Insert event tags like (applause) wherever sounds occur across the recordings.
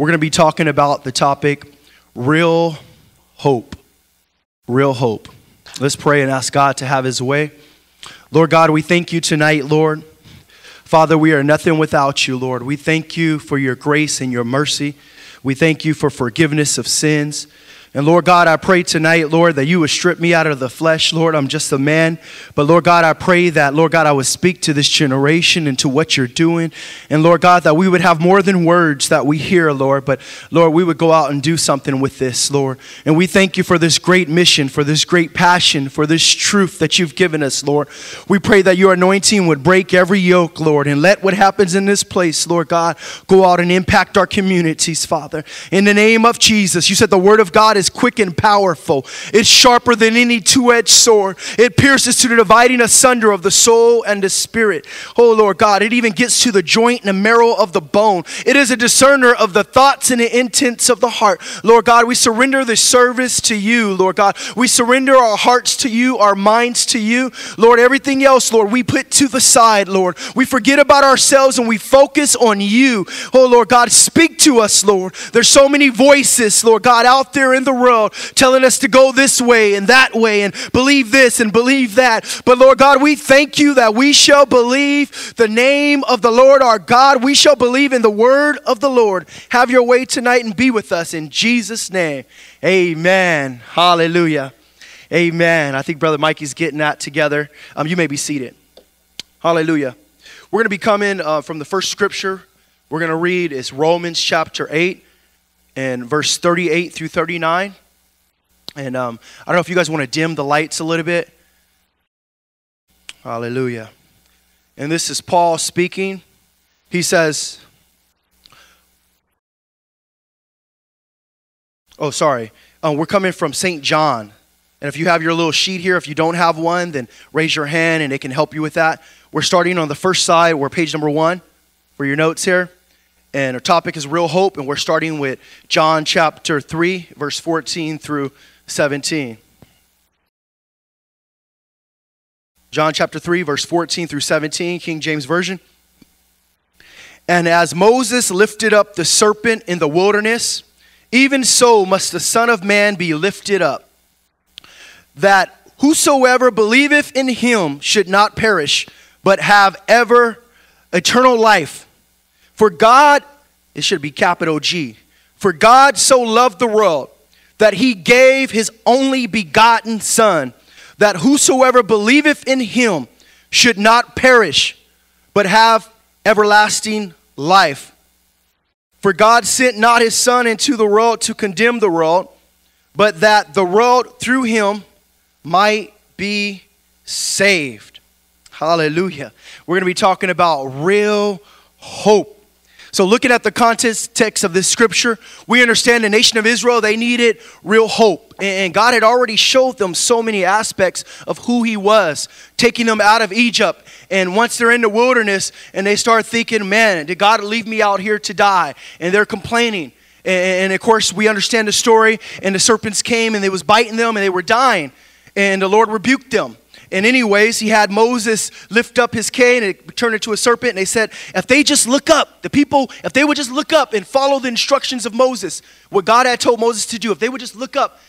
We're going to be talking about the topic real hope. Real hope. Let's pray and ask God to have his way. Lord God, we thank you tonight, Lord. Father, we are nothing without you, Lord. We thank you for your grace and your mercy. We thank you for forgiveness of sins. And Lord God, I pray tonight, Lord, that you would strip me out of the flesh. Lord, I'm just a man. But Lord God, I pray that, Lord God, I would speak to this generation and to what you're doing. And Lord God, that we would have more than words that we hear, Lord, but Lord, we would go out and do something with this, Lord. And we thank you for this great mission, for this great passion, for this truth that you've given us, Lord. We pray that your anointing would break every yoke, Lord, and let what happens in this place, Lord God, go out and impact our communities, Father. In the name of Jesus, you said the word of God is quick and powerful. It's sharper than any two edged sword. It pierces to the dividing asunder of the soul and the spirit. Oh, Lord God, it even gets to the joint and the marrow of the bone. It is a discerner of the thoughts and the intents of the heart. Lord God, we surrender this service to you, Lord God. We surrender our hearts to you, our minds to you. Lord, everything else, Lord, we put to the side, Lord. We forget about ourselves and we focus on you. Oh, Lord God, speak to us, Lord. There's so many voices, Lord God, out there in the world telling us to go this way and that way and believe this and believe that. But Lord God, we thank you that we shall believe the name of the Lord our God. We shall believe in the word of the Lord. Have your way tonight and be with us in Jesus' name. Amen. Hallelujah. Amen. I think Brother Mikey's getting that together. Um, you may be seated. Hallelujah. We're going to be coming uh, from the first scripture we're going to read is Romans chapter 8 and verse 38 through 39. And um, I don't know if you guys want to dim the lights a little bit. Hallelujah. And this is Paul speaking. He says, Oh, sorry. Um, we're coming from St. John. And if you have your little sheet here, if you don't have one, then raise your hand and it can help you with that. We're starting on the first side. We're page number one for your notes here. And our topic is real hope. And we're starting with John chapter 3, verse 14 through 17. John chapter 3, verse 14 through 17, King James Version. And as Moses lifted up the serpent in the wilderness, even so must the Son of Man be lifted up, that whosoever believeth in him should not perish, but have ever eternal life. For God, it should be capital G, for God so loved the world that he gave his only begotten Son, that whosoever believeth in him should not perish, but have everlasting life. For God sent not his Son into the world to condemn the world, but that the world through him might be saved. Hallelujah. We're going to be talking about real hope. So, looking at the context of this scripture, we understand the nation of Israel, they needed real hope. And God had already showed them so many aspects of who He was, taking them out of Egypt. And once they're in the wilderness and they start thinking, man, did God leave me out here to die? And they're complaining. And of course, we understand the story. And the serpents came and they was biting them and they were dying. And the Lord rebuked them. And, anyways, he had Moses lift up his cane and turn it turned into a serpent. And they said, if they just look up, the people, if they would just look up and follow the instructions of Moses, what God had told Moses to do, if they would just look up,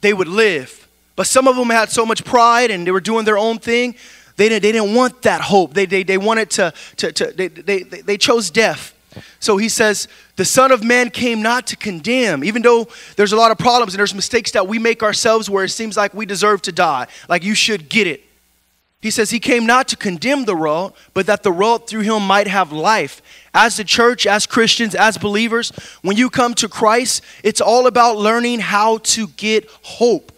they would live. But some of them had so much pride and they were doing their own thing. They didn't, they didn't want that hope. They, they, they wanted to, to, to they, they, they chose death. So he says, The Son of Man came not to condemn, even though there's a lot of problems and there's mistakes that we make ourselves where it seems like we deserve to die, like you should get it. He says, He came not to condemn the world, but that the world through Him might have life. As the church, as Christians, as believers, when you come to Christ, it's all about learning how to get hope.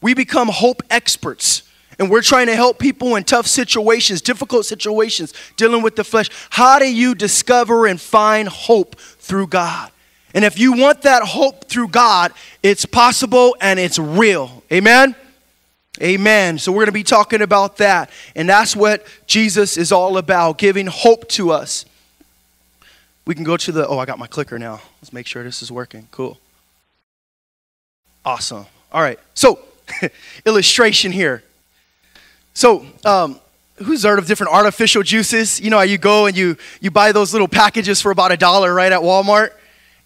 We become hope experts. And we're trying to help people in tough situations, difficult situations, dealing with the flesh. How do you discover and find hope through God? And if you want that hope through God, it's possible and it's real. Amen? Amen. So we're going to be talking about that. And that's what Jesus is all about, giving hope to us. We can go to the, oh, I got my clicker now. Let's make sure this is working. Cool. Awesome. All right. So, (laughs) illustration here. So, um, who's heard of different artificial juices? You know you go and you, you buy those little packages for about a dollar right at Walmart?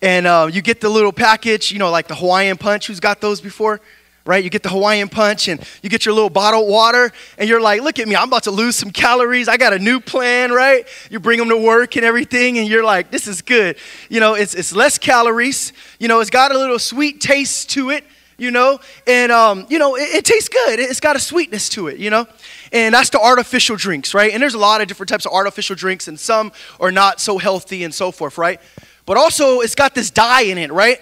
and uh, you get the little package, you know, like the Hawaiian punch. Who's got those before? Right? You get the Hawaiian punch and you get your little bottled water, and you're like, look at me, I'm about to lose some calories. I got a new plan, right? You bring them to work and everything, and you're like, this is good. You know, it's, it's less calories. You know, it's got a little sweet taste to it, you know, and, um, you know, it, it tastes good. It's got a sweetness to it, you know? And that's the artificial drinks, right? And there's a lot of different types of artificial drinks, and some are not so healthy and so forth, right? But also, it's got this dye in it, right?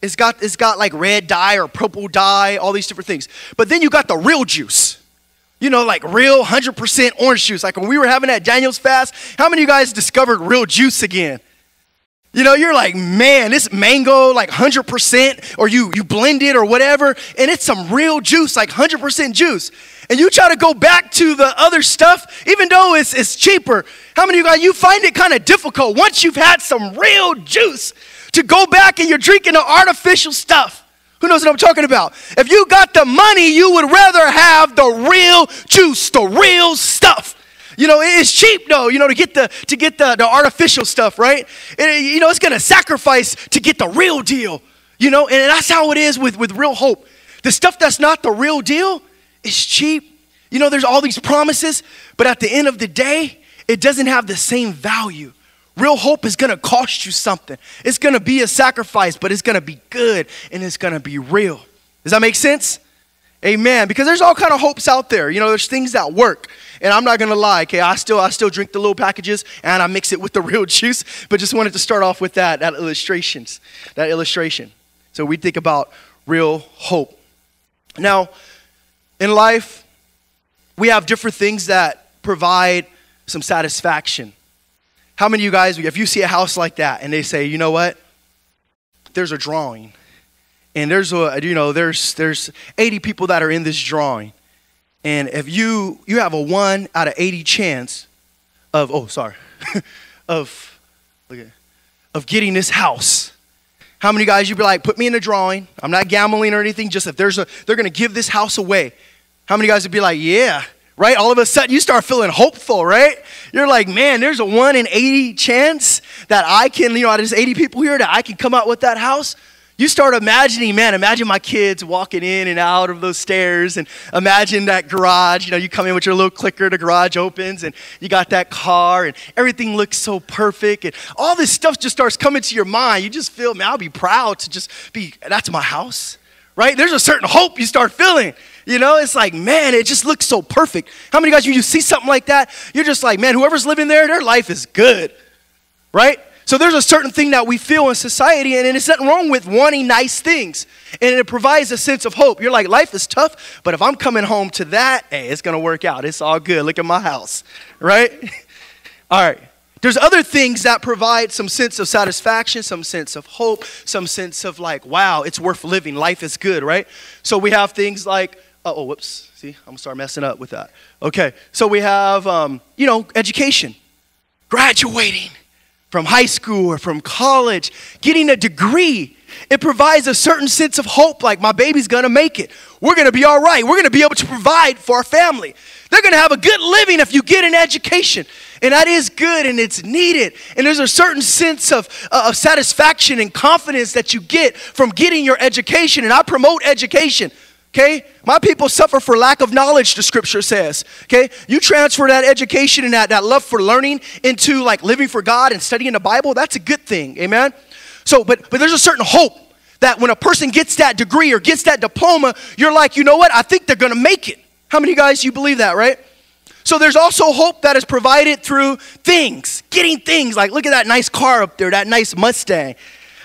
It's got, it's got like red dye or purple dye, all these different things. But then you got the real juice. You know, like real 100% orange juice. Like when we were having that Daniel's fast, how many of you guys discovered real juice again? You know, you're like, man, this mango, like 100%, or you, you blend it or whatever, and it's some real juice, like 100% juice. And you try to go back to the other stuff, even though it's, it's cheaper. How many of you guys, you find it kind of difficult once you've had some real juice to go back and you're drinking the artificial stuff? Who knows what I'm talking about? If you got the money, you would rather have the real juice, the real stuff. You know, it's cheap though, you know, to get the to get the, the artificial stuff, right? It, you know, it's gonna sacrifice to get the real deal. You know, and that's how it is with, with real hope. The stuff that's not the real deal is cheap. You know, there's all these promises, but at the end of the day, it doesn't have the same value. Real hope is gonna cost you something. It's gonna be a sacrifice, but it's gonna be good and it's gonna be real. Does that make sense? Amen. Because there's all kind of hopes out there. You know, there's things that work. And I'm not gonna lie, okay, I still I still drink the little packages and I mix it with the (laughs) real juice, but just wanted to start off with that, that illustrations, that illustration. So we think about real hope. Now, in life, we have different things that provide some satisfaction. How many of you guys, if you see a house like that and they say, you know what? There's a drawing and there's a you know there's there's 80 people that are in this drawing. And if you you have a 1 out of 80 chance of oh sorry (laughs) of okay, of getting this house. How many guys you'd be like put me in a drawing. I'm not gambling or anything. Just if there's a they're to give this house away. How many guys would be like yeah right? All of a sudden you start feeling hopeful right? You're like man there's a 1 in 80 chance that i can you know out of 80 people here that i can come out with that house you start imagining, man, imagine my kids walking in and out of those stairs and imagine that garage. You know, you come in with your little clicker, the garage opens and you got that car and everything looks so perfect and all this stuff just starts coming to your mind. You just feel, man, I'll be proud to just be, that's my house, right? There's a certain hope you start feeling. You know, it's like, man, it just looks so perfect. How many guys, when you see something like that, you're just like, man, whoever's living there, their life is good, right? So there's a certain thing that we feel in society, and it's nothing wrong with wanting nice things. And it provides a sense of hope. You're like, life is tough, but if I'm coming home to that, hey, it's gonna work out. It's all good. Look at my house, (laughs) right? (laughs) all right. There's other things that provide some sense of satisfaction, some sense of hope, some sense of like, wow, it's worth living. Life is good, right? So we have things like, oh, oh whoops. See, I'm gonna start messing up with that. Okay. So we have, um, you know, education, graduating from high school or from college, getting a degree, it provides a certain sense of hope like my baby's gonna make it. We're gonna be all right. We're gonna be able to provide for our family. They're gonna have a good living if you get an education. And that is good and it's needed. And there's a certain sense of, uh, of satisfaction and confidence that you get from getting your education. And I promote education. Okay? My people suffer for lack of knowledge, the scripture says. Okay? You transfer that education and that, that love for learning into like living for God and studying the Bible, that's a good thing. Amen? So, but but there's a certain hope that when a person gets that degree or gets that diploma, you're like, you know what? I think they're gonna make it. How many guys you believe that, right? So there's also hope that is provided through things, getting things like look at that nice car up there, that nice Mustang.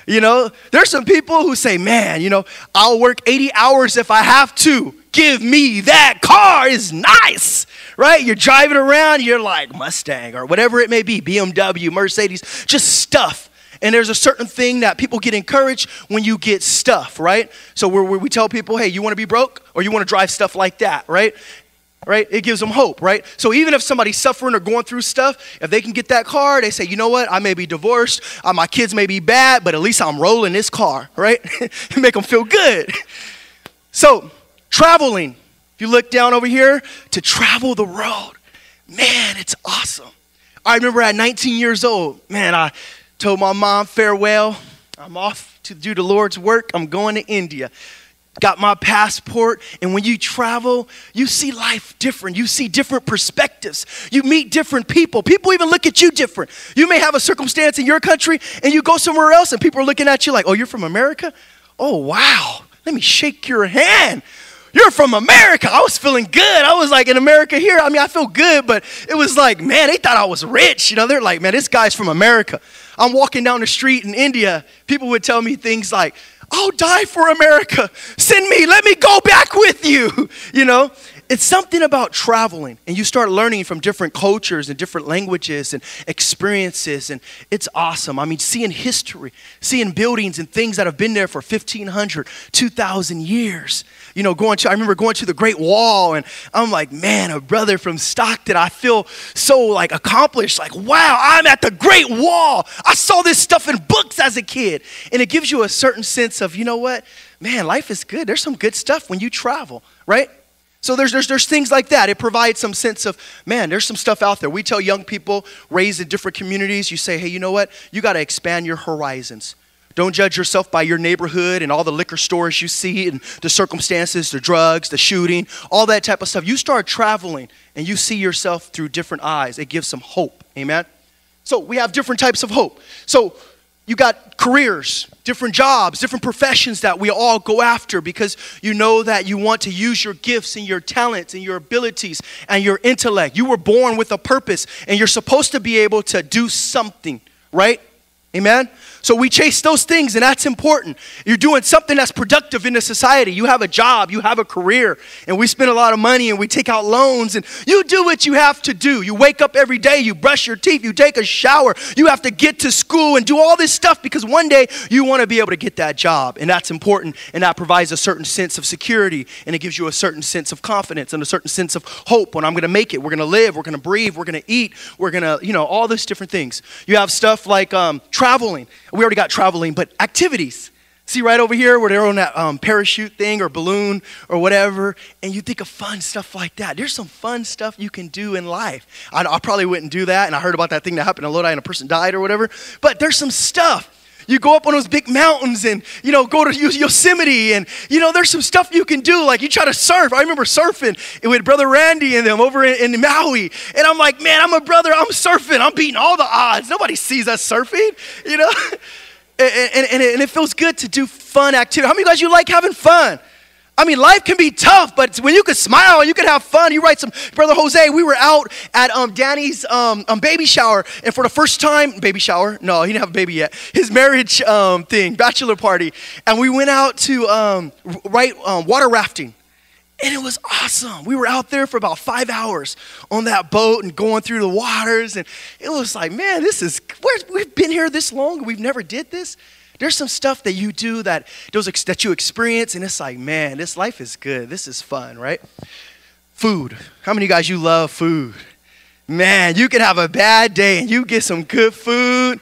You know, there's some people who say, man, you know, I'll work 80 hours if I have to. Give me that car is nice, right? You're driving around, you're like Mustang or whatever it may be, BMW, Mercedes, just stuff. And there's a certain thing that people get encouraged when you get stuff, right? So we we tell people, hey, you want to be broke or you want to drive stuff like that, right? Right? It gives them hope, right? So even if somebody's suffering or going through stuff, if they can get that car, they say, you know what? I may be divorced, uh, my kids may be bad, but at least I'm rolling this car, (laughs) right? (laughs) Make them feel good. So traveling, if you look down over here, to travel the road, man, it's awesome. I remember at 19 years old, man, I told my mom farewell. I'm off to do the Lord's work. I'm going to India. Got my passport, and when you travel, you see life different. You see different perspectives. You meet different people. People even look at you different. You may have a circumstance in your country, and you go somewhere else, and people are looking at you like, oh, you're from America? Oh, wow. Let me shake your hand. You're from America. I was feeling good. I was like in America here. I mean, I feel good, but it was like, man, they thought I was rich. You know, they're like, man, this guy's from America. I'm walking down the street in India. People would tell me things like, I'll die for America. Send me. Let me go back with you. You know, it's something about traveling and you start learning from different cultures and different languages and experiences and it's awesome. I mean seeing history seeing buildings and things that have been there for 1500 2000 years. You know going to i remember going to the great wall and i'm like man a brother from stockton i feel so like accomplished. Like wow i'm at the great wall. I saw this stuff in books as a kid. And it gives you a certain sense of you know what? Man life is good. There's some good stuff when you travel right so there's, there's, there's things like that. It provides some sense of, man, there's some stuff out there. We tell young people raised in different communities, you say, hey, you know what? You got to expand your horizons. Don't judge yourself by your neighborhood and all the liquor stores you see and the circumstances, the drugs, the shooting, all that type of stuff. You start traveling and you see yourself through different eyes. It gives some hope. Amen? So we have different types of hope. So you got careers, different jobs, different professions that we all go after because you know that you want to use your gifts and your talents and your abilities and your intellect. You were born with a purpose and you're supposed to be able to do something, right? Amen? So we chase those things, and that's important. You're doing something that's productive in the society. You have a job, you have a career, and we spend a lot of money and we take out loans, and you do what you have to do. You wake up every day, you brush your teeth, you take a shower, you have to get to school and do all this stuff because one day you want to be able to get that job, and that's important, and that provides a certain sense of security, and it gives you a certain sense of confidence and a certain sense of hope when I'm going to make it. We're going to live, we're going to breathe, we're going to eat, we're going to, you know, all these different things. You have stuff like um, traveling. We already got traveling, but activities. See right over here where they're on that um, parachute thing or balloon or whatever, and you think of fun stuff like that. There's some fun stuff you can do in life. I, I probably wouldn't do that, and I heard about that thing that happened in Lodi and a person died or whatever, but there's some stuff. You go up on those big mountains and, you know, go to Yosemite and, you know, there's some stuff you can do. Like you try to surf. I remember surfing with Brother Randy and them over in, in Maui. And I'm like, man, I'm a brother. I'm surfing. I'm beating all the odds. Nobody sees us surfing, you know? (laughs) and, and, and, it, and it feels good to do fun activity. How many guys you like having fun? I mean, life can be tough, but when you can smile and you can have fun, you write some. Brother Jose, we were out at um, Danny's um, um, baby shower, and for the first time, baby shower? No, he didn't have a baby yet. His marriage um, thing, bachelor party, and we went out to um, right um, water rafting. And it was awesome. We were out there for about five hours on that boat and going through the waters. And it was like, man, this is, we've been here this long. We've never did this. There's some stuff that you do that those that you experience, and it's like, man, this life is good. This is fun, right? Food. How many guys you love food? Man, you can have a bad day and you get some good food.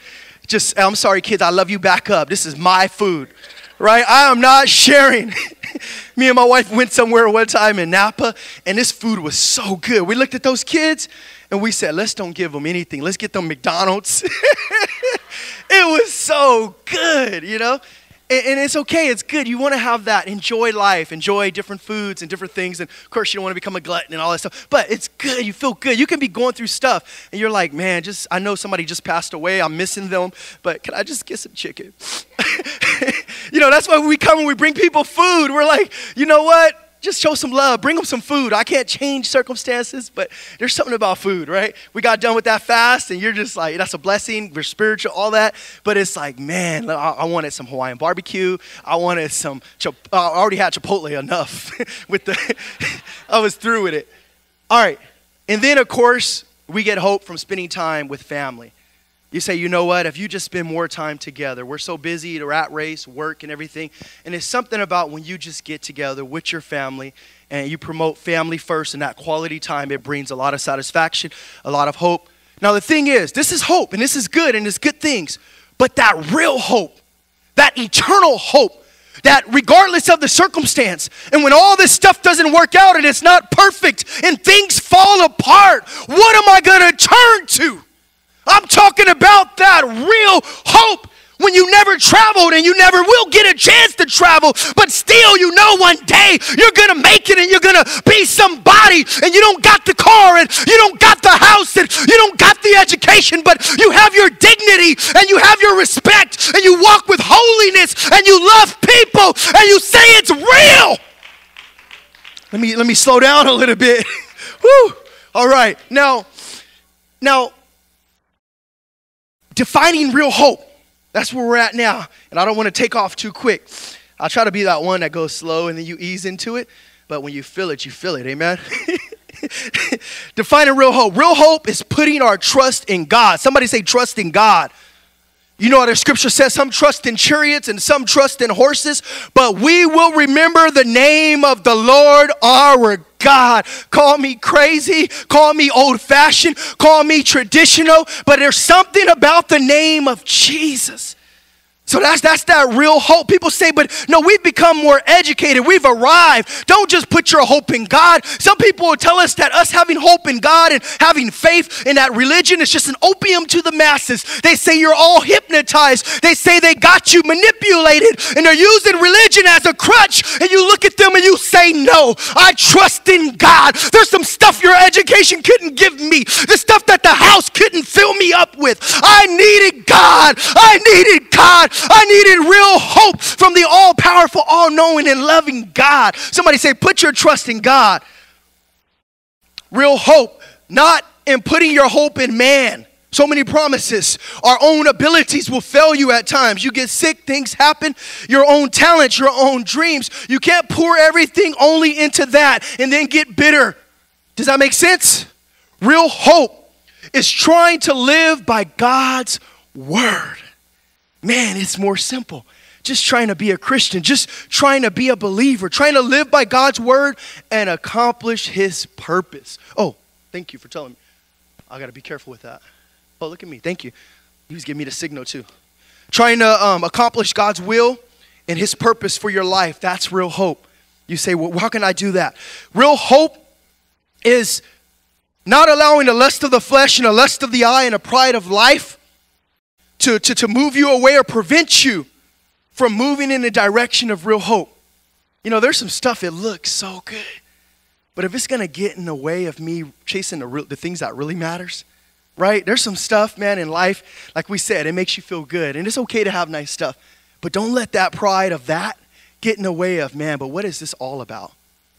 Just, I'm sorry, kids, I love you back up. This is my food, right? I am not sharing. (laughs) Me and my wife went somewhere one time in Napa, and this food was so good. We looked at those kids and we said, let's don't give them anything. Let's get them McDonald's. (laughs) it was so good, you know? And, and it's okay, it's good. You want to have that. Enjoy life, enjoy different foods and different things. And of course, you don't want to become a glutton and all that stuff. But it's good. You feel good. You can be going through stuff, and you're like, man, just I know somebody just passed away. I'm missing them, but can I just get some chicken? (laughs) you know, that's why we come and we bring people food. We're like, you know what? Just show some love. Bring them some food. I can't change circumstances, but there's something about food, right? We got done with that fast, and you're just like, that's a blessing. We're spiritual, all that. But it's like, man, I, I wanted some Hawaiian barbecue. I wanted some, I already had Chipotle enough (laughs) with the, (laughs) I was through with it. All right. And then, of course, we get hope from spending time with family. You say, you know what, if you just spend more time together, we're so busy, to rat race, work, and everything. And it's something about when you just get together with your family and you promote family first and that quality time, it brings a lot of satisfaction, a lot of hope. Now, the thing is, this is hope and this is good and it's good things, but that real hope, that eternal hope, that regardless of the circumstance, and when all this stuff doesn't work out and it's not perfect and things fall apart, what am I going to turn to? I'm talking about that real hope when you never traveled and you never will get a chance to travel, but still you know one day you're gonna make it and you're gonna be somebody and you don't got the car and you don't got the house and you don't got the education, but you have your dignity and you have your respect and you walk with holiness and you love people and you say it's real. Let me let me slow down a little bit. (laughs) Woo! All right. Now, now defining real hope. That's where we're at now. And I don't want to take off too quick. I'll try to be that one that goes slow and then you ease into it. But when you feel it, you feel it. Amen. (laughs) Defining real hope. Real hope is putting our trust in God. Somebody say, trust in God. You know what the scripture says some trust in chariots and some trust in horses, but we will remember the name of the Lord our God. Call me crazy, call me old fashioned, call me traditional, but there's something about the name of Jesus so that's that's that real hope. People say, but no, we've become more educated. We've arrived. Don't just put your hope in God. Some people will tell us that us having hope in God and having faith in that religion is just an opium to the masses. They say you're all hypnotized. They say they got you manipulated and they're using religion as a crutch. And you look at them and you say, No, I trust in God. There's some stuff your education couldn't give me, the stuff that the house couldn't fill me up with. I needed God. I needed God. I needed real hope from the all powerful, all knowing, and loving God. Somebody say, put your trust in God. Real hope, not in putting your hope in man. So many promises. Our own abilities will fail you at times. You get sick, things happen. Your own talents, your own dreams. You can't pour everything only into that and then get bitter. Does that make sense? Real hope is trying to live by God's word. Man, it's more simple. Just trying to be a Christian, just trying to be a believer, trying to live by God's word and accomplish his purpose. Oh, thank you for telling me. I got to be careful with that. Oh, look at me. Thank you. He was giving me the signal too. Trying to um, accomplish God's will and his purpose for your life. That's real hope. You say, well, how can I do that? Real hope is not allowing the lust of the flesh and the lust of the eye and the pride of life to, to, to move you away or prevent you from moving in the direction of real hope. You know, there's some stuff that looks so good, but if it's gonna get in the way of me chasing the, real, the things that really matters, right? There's some stuff, man, in life, like we said, it makes you feel good, and it's okay to have nice stuff, but don't let that pride of that get in the way of, man, but what is this all about?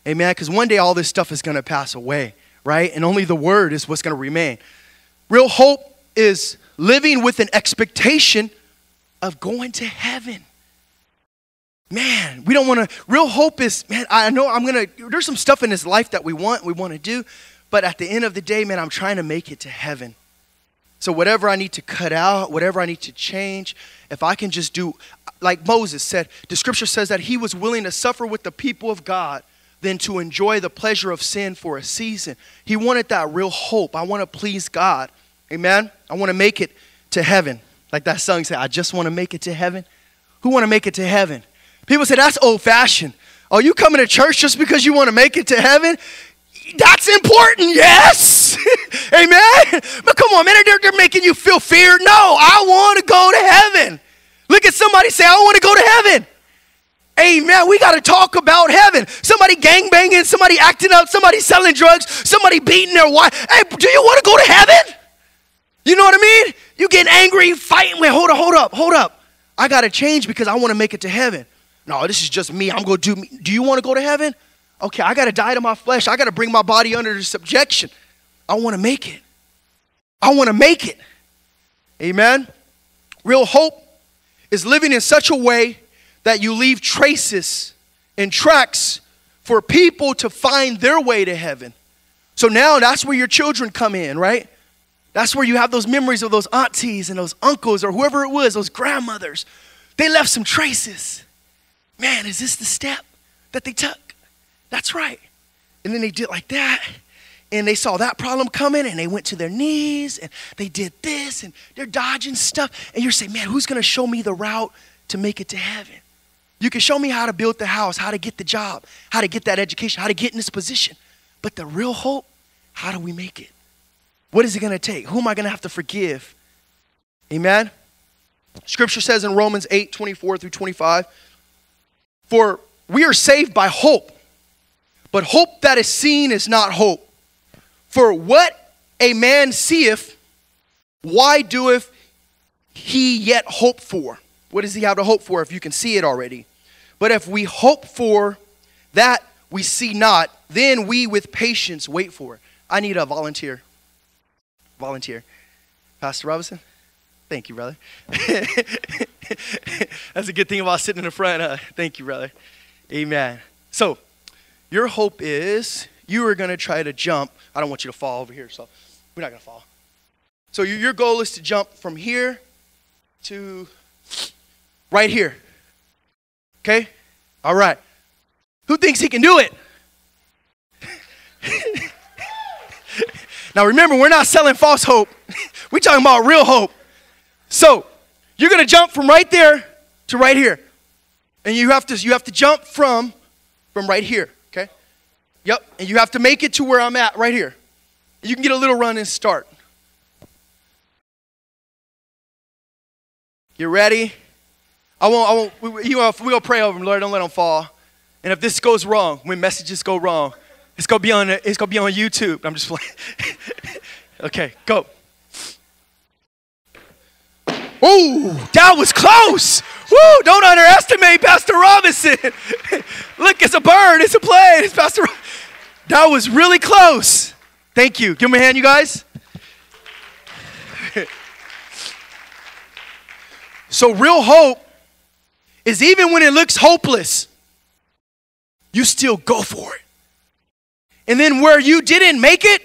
Amen? Because one day all this stuff is gonna pass away, right? And only the word is what's gonna remain. Real hope is living with an expectation of going to heaven. Man, we don't want to, real hope is, man, I know I'm going to, there's some stuff in this life that we want, we want to do, but at the end of the day, man, I'm trying to make it to heaven. So whatever I need to cut out, whatever I need to change, if I can just do, like Moses said, the scripture says that he was willing to suffer with the people of God than to enjoy the pleasure of sin for a season. He wanted that real hope. I want to please God. Amen. I want to make it to heaven. Like that song said, I just want to make it to heaven. Who want to make it to heaven? People say that's old fashioned. Are you coming to church just because you want to make it to heaven? That's important, yes. (laughs) Amen. But come on, man, they're, they're making you feel fear. No, I want to go to heaven. Look at somebody say, I want to go to heaven. Amen. We got to talk about heaven. Somebody gang banging, somebody acting up, somebody selling drugs, somebody beating their wife. Hey, do you want to go to heaven? You know what I mean? You getting angry, fighting. Wait, hold up, hold up, hold up. I got to change because I want to make it to heaven. No, this is just me. I'm going to do me. Do you want to go to heaven? Okay, I got to die to my flesh. I got to bring my body under subjection. I want to make it. I want to make it. Amen. Real hope is living in such a way that you leave traces and tracks for people to find their way to heaven. So now that's where your children come in, right? That's where you have those memories of those aunties and those uncles or whoever it was, those grandmothers. They left some traces. Man, is this the step that they took? That's right. And then they did like that. And they saw that problem coming and they went to their knees and they did this and they're dodging stuff. And you're saying, man, who's going to show me the route to make it to heaven? You can show me how to build the house, how to get the job, how to get that education, how to get in this position. But the real hope, how do we make it? What is it going to take? Who am I going to have to forgive? Amen? Scripture says in Romans 8 24 through 25, For we are saved by hope, but hope that is seen is not hope. For what a man seeth, why doeth he yet hope for? What does he have to hope for if you can see it already? But if we hope for that we see not, then we with patience wait for it. I need a volunteer. Volunteer. Pastor Robinson? Thank you, brother. (laughs) That's a good thing about sitting in the front. Huh? Thank you, brother. Amen. So, your hope is you are going to try to jump. I don't want you to fall over here, so we're not going to fall. So, your goal is to jump from here to right here. Okay? All right. Who thinks he can do it? Now remember, we're not selling false hope. (laughs) we're talking about real hope. So, you're going to jump from right there to right here. And you have to you have to jump from from right here, okay? Yep. And you have to make it to where I'm at right here. You can get a little run and start. You ready? I won't, I won't, we, you know, we're going to pray over them, Lord, don't let them fall. And if this goes wrong, when messages go wrong, it's to be on, it's to be on YouTube. I'm just playing. (laughs) okay, go. Ooh, that was close. Woo, don't underestimate Pastor Robinson. (laughs) Look, it's a bird, it's a plane, it's Pastor. That was really close. Thank you. Give me a hand, you guys. (laughs) so, real hope is even when it looks hopeless, you still go for it. And then where you didn't make it,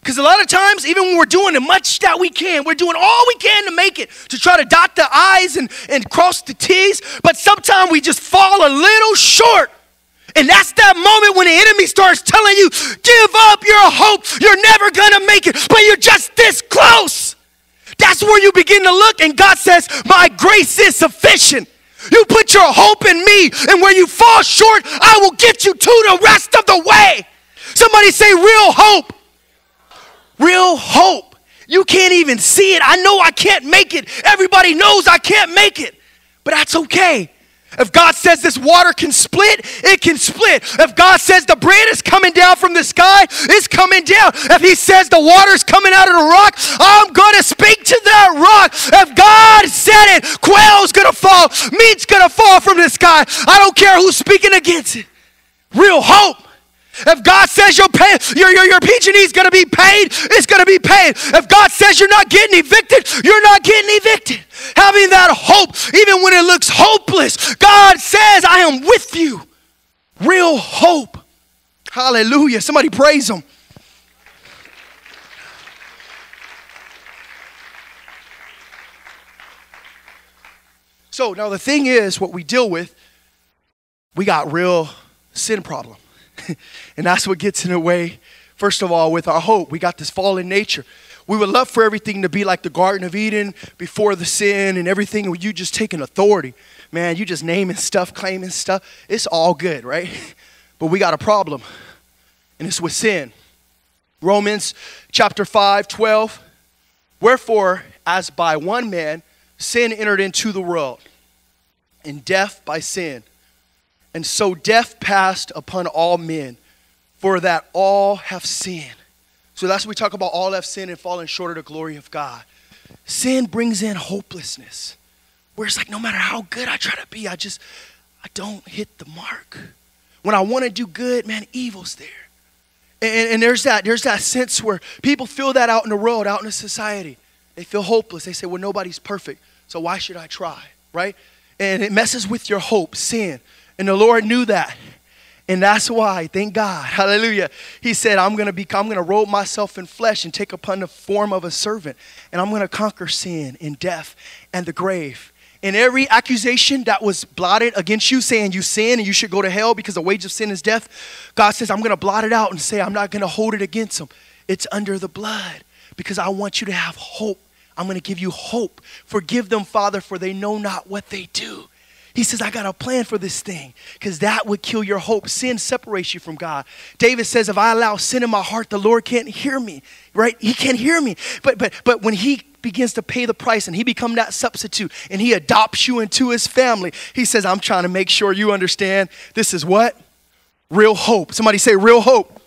because a lot of times, even when we're doing the much that we can, we're doing all we can to make it, to try to dot the I's and, and cross the T's, but sometimes we just fall a little short. And that's that moment when the enemy starts telling you, give up your hope, you're never gonna make it, but you're just this close. That's where you begin to look, and God says, My grace is sufficient. You put your hope in me, and where you fall short, I will get you to the rest of the way. Somebody say, real hope. Real hope. You can't even see it. I know I can't make it. Everybody knows I can't make it, but that's okay if God says this water can split, it can split. If God says the bread is coming down from the sky, it's coming down. If He says the water's coming out of the rock, I'm going to speak to that rock. If God said it, quail's going to fall, meat's going to fall from the sky. I don't care who's speaking against it. Real hope. If God says your, pay, your, your, your PG&E is going to be paid, it's going to be paid. If God says you're not getting evicted, you're not getting evicted. Having that hope, even when it looks hopeless, God says, I am with you. Real hope. Hallelujah. Somebody praise Him. So now the thing is, what we deal with, we got real sin problem. (laughs) and that's what gets in the way, first of all, with our hope. We got this fallen nature. We would love for everything to be like the Garden of Eden before the sin and everything, you just taking authority. Man, you just naming stuff, claiming stuff. It's all good, right? (laughs) But we got a problem, and it's with sin. Romans chapter 5, 12. Wherefore, as by one man sin entered into the world, and death by sin. And so death passed upon all men, for that all have sinned. So that's what we talk about all have sinned and fallen short of the glory of God. Sin brings in hopelessness, where it's like no matter how good I try to be, I just I don't hit the mark. When I want to do good, man, evil's there. And, and, there's that there's that sense where people feel that out in the world, out in the society. They feel hopeless. They say, well, nobody's perfect, so why should I try? Right? And it messes with your hope, sin. And the Lord knew that. And that's why, thank God, (laughs) hallelujah. He said, I'm gonna be, I'm gonna robe myself in flesh and take upon the form of a servant, and I'm gonna conquer sin and death and the grave. And every accusation that was blotted against you, saying you sin and you should go to hell because the wage of sin is death, God says, I'm gonna blot it out and say, I'm not gonna hold it against them. It's under the blood because I want you to have hope. I'm gonna give you hope. Forgive them, Father, for they know not what they do. He says, I got a plan for this thing because that would kill your hope. Sin separates you from God. David says, if I allow sin in my heart, the Lord can't hear me, right? He can't hear me. But, but, but when he begins to pay the price and he becomes that substitute and he adopts you into his family, he says, I'm trying to make sure you understand this is what? Real hope. Somebody say real hope.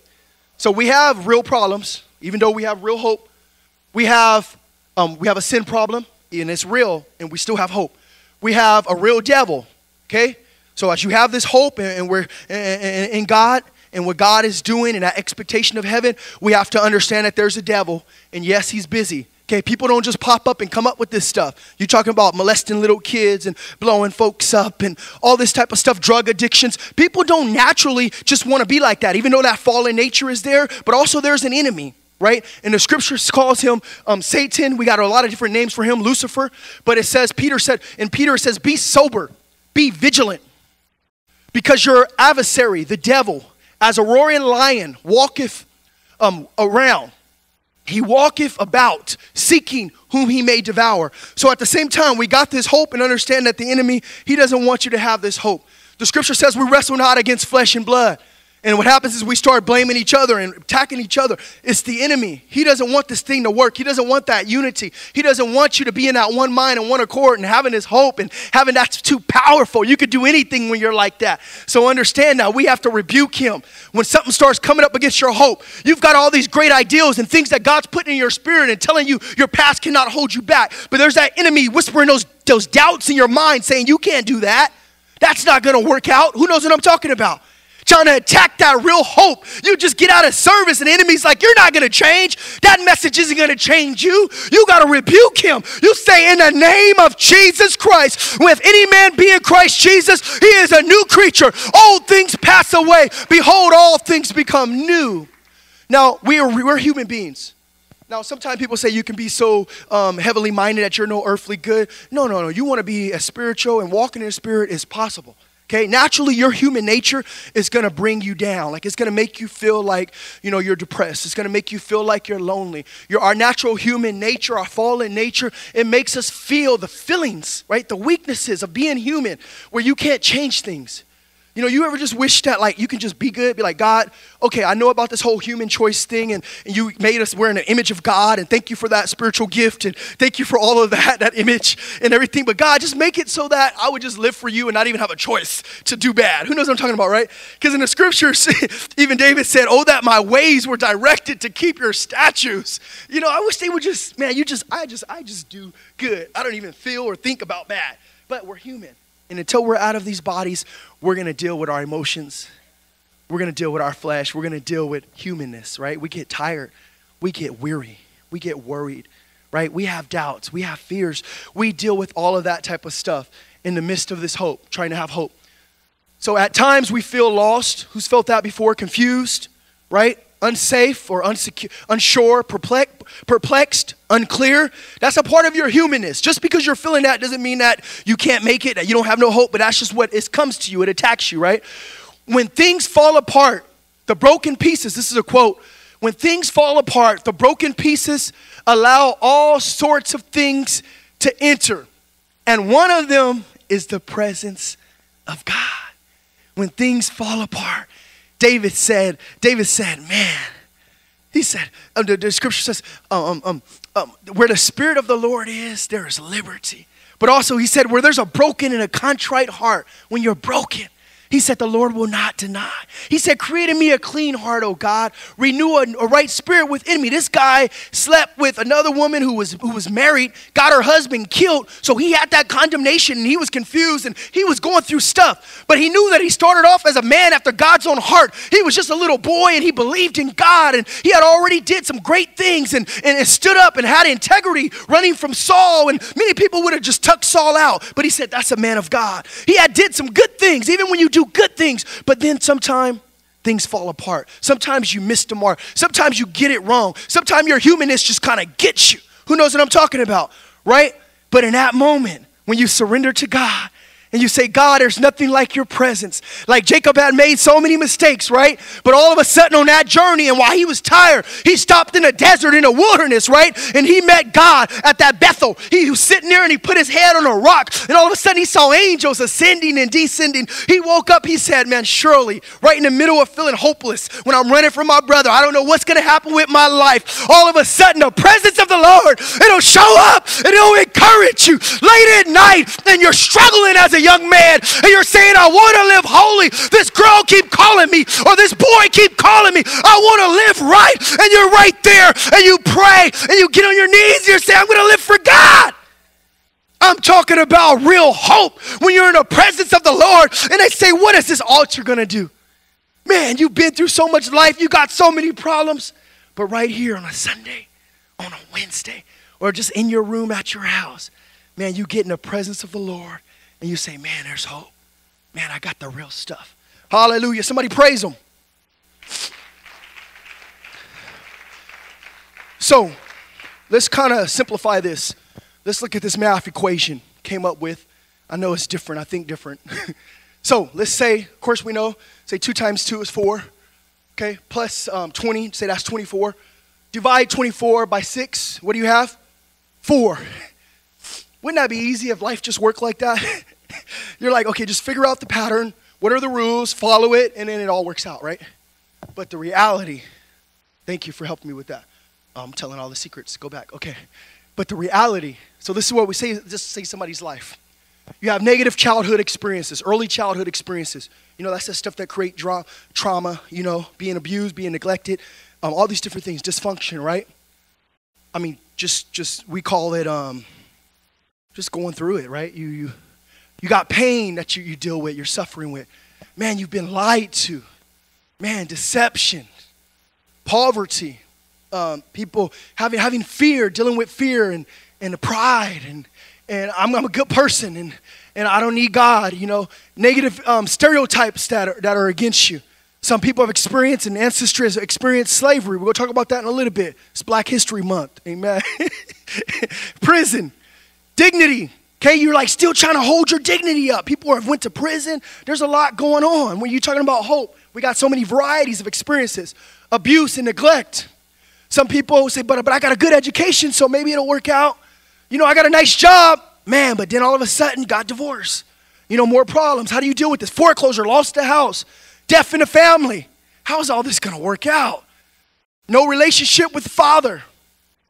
So we have real problems, even though we have real hope. We have, um, we have a sin problem and it's real and we still have hope. We have a real devil, okay? So as you have this hope and, we're in God, and what God is doing and that expectation of heaven, we have to understand that there's a devil. And yes, he's busy. Okay, people don't just pop up and come up with this stuff. You're talking about molesting little kids and blowing folks up and all this type of stuff, drug addictions. People don't naturally just want to be like that, even though that fallen nature is there, but also there's an enemy right? And the scriptures calls him um, Satan. We got a lot of different names for him, Lucifer. But it says, Peter said, and Peter says, be sober, be vigilant, because your adversary, the devil, as a roaring lion walketh um, around, he walketh about seeking whom he may devour. So at the same time, we got this hope and understand that the enemy, he doesn't want you to have this hope. The scripture says we wrestle not against flesh and blood, and what happens is we start blaming each other and attacking each other. It's the enemy. He doesn't want this thing to work. He doesn't want that unity. He doesn't want you to be in that one mind and one accord and having this hope and having that's too powerful. You could do anything when you're like that. So understand now, we have to rebuke him. When something starts coming up against your hope, you've got all these great ideals and things that God's putting in your spirit and telling you your past cannot hold you back. But there's that enemy whispering those, those doubts in your mind saying, You can't do that. That's not going to work out. Who knows what I'm talking about? Trying to attack that real hope. You just get out of service, and the enemy's like, You're not going to change. That message isn't going to change you. You got to rebuke him. You say, In the name of Jesus Christ, with any man be in Christ Jesus, he is a new creature. Old things pass away. Behold, all things become new. Now, we are, we're human beings. Now, sometimes people say you can be so um, heavily minded that you're no earthly good. No, no, no. You want to be as spiritual and walking in the spirit is possible. Okay, naturally, your human nature is gonna bring you down. Like it's gonna make you feel like you know you're depressed. It's gonna make you feel like you're lonely. Your our natural human nature, our fallen nature, it makes us feel the feelings, right? The weaknesses of being human, where you can't change things. You know, you ever just wish that like you can just be good, be like, God, okay, I know about this whole human choice thing, and, and you made us wearing an image of God, and thank you for that spiritual gift, and thank you for all of that, (laughs) that image and everything. But God, just make it so that I would just live for you and not even have a choice to do bad. Who knows what I'm talking about, right? Because in the scriptures, (laughs) even David said, Oh, that my ways were directed to keep your statutes. You know, I wish they would just, man, you just, I just, I just do good. I don't even feel or think about bad. But we're human. And until we're out of these bodies, we're going to deal with our emotions. We're going to deal with our flesh. We're going to deal with humanness, right? We get tired. We get weary. We get worried, right? We have doubts. We have fears. We deal with all of that type of stuff in the midst of this hope, trying to have hope. So at times we feel lost. Who's felt that before? Confused, right? Unsafe or unsecure, unsure, perplexed, unclear. That's a part of your humanness. Just because you're feeling that doesn't mean that you can't make it, that you don't have no hope, but that's just what it comes to you. It attacks you, right? When things fall apart, the broken pieces, this is a quote, when things fall apart, the broken pieces allow all sorts of things to enter. And one of them is the presence of God. When things fall apart, David said, David said, man, he said, uh, the, the, scripture says, um, um, um, where the Spirit of the Lord is, there is liberty. But also, he said, where there's a broken and a contrite heart, when you're broken, he said, The Lord will not deny. He said, Create in me a clean heart, O God. Renew a, a, right spirit within me. This guy slept with another woman who was, who was married, got her husband killed. So he had that condemnation and he was confused and he was going through stuff. But he knew that he started off as a man after God's own heart. He was just a little boy and he believed in God and he had already did some great things and, and stood up and had integrity running from Saul. And many people would have just tucked Saul out. But he said, That's a man of God. He had did some good things. Even when you do do good things, but then sometimes things fall apart. Sometimes you miss the mark. Sometimes you get it wrong. Sometimes your humanness just kind of gets you. Who knows what I'm talking about, right? But in that moment, when you surrender to God and you say, God, there's nothing like your presence. Like Jacob had made so many mistakes, right? But all of a sudden on that journey, and while he was tired, he stopped in a desert, in a wilderness, right? And he met God at that Bethel. He was sitting there and he put his head on a rock, and all of a sudden he saw angels ascending and descending. He woke up, he said, Man, surely, right in the middle of feeling hopeless, when I'm running from my brother, I don't know what's gonna happen with my life. All of a sudden, the presence of the Lord, it'll show up and it'll encourage you late at night, and you're struggling as a young man and you're saying, I want to live holy. This girl keep calling me or this boy keep calling me. I want to live right. And you're right there and you pray and you get on your knees and you're saying, I'm going to live for God. I'm talking about real hope when you're in the presence of the Lord and they say, What is this altar going to do? Man, you've been through so much life, you got so many problems. But right here on a Sunday, on a Wednesday, or just in your room at your house, man, you get in the presence of the Lord and you say, Man, there's hope. Man, I got the real stuff. Hallelujah. Somebody praise Him. So, let's kind of simplify this. Let's look at this math equation came up with. I know it's different. I think different. (laughs) so, let's say, of course, we know, say 2 times 2 is 4. Okay, plus um, 20, say that's 24. Divide 24 by 6. What do you have? 4. (laughs) Wouldn't that be easy if life just worked like that? (laughs) (laughs) You're like, okay, just figure out the pattern. What are the rules? Follow it, and then it all works out, right? But the reality, thank you for helping me with that. I'm telling all the secrets. Go back. Okay. But the reality, so this is what we say, just say somebody's life. You have negative childhood experiences, early childhood experiences. You know, that's the stuff that create dra- trauma, you know, being abused, being neglected, um, all these different things, dysfunction, right? I mean, just, just, we call it, um, just going through it, right? You, you, you got pain that you, you deal with, you're suffering with. Man, you've been lied to. Man, deception, poverty, um, people having, having fear, dealing with fear and, and the pride, and, and I'm, I'm a good person, and, and I don't need God, you know, negative um, stereotypes that are, that are against you. Some people have experienced and ancestry has experienced slavery. We're going to talk about that in a little bit. It's Black History Month. Amen. (laughs) Prison, dignity. Okay, you're like still trying to hold your dignity up. People have went to prison. There's a lot going on. When you're talking about hope, we got so many varieties of experiences. Abuse and neglect. Some people say, but, but I got a good education, so maybe it'll work out. You know, I got a nice job. Man, but then all of a sudden got divorced. You know, more problems. How do you deal with this? Foreclosure, lost the house, death in the family. How's all this going to work out? No relationship with the father.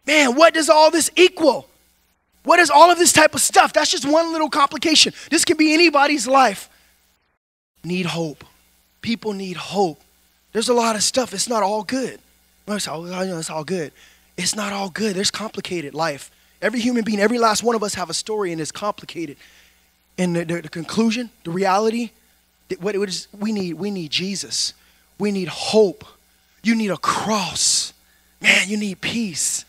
Man, what does all this equal? What is all of this type of stuff? That's just one little complication. This can be anybody's life. Need hope. People need hope. There's a lot of stuff. It's not all good. It's all, it's all good. It's not all good. There's complicated life. Every human being, every last one of us have a story and it's complicated. And the, the, the conclusion, the reality, what it is, we need, we need Jesus. We need hope. You need a cross. Man, you need peace.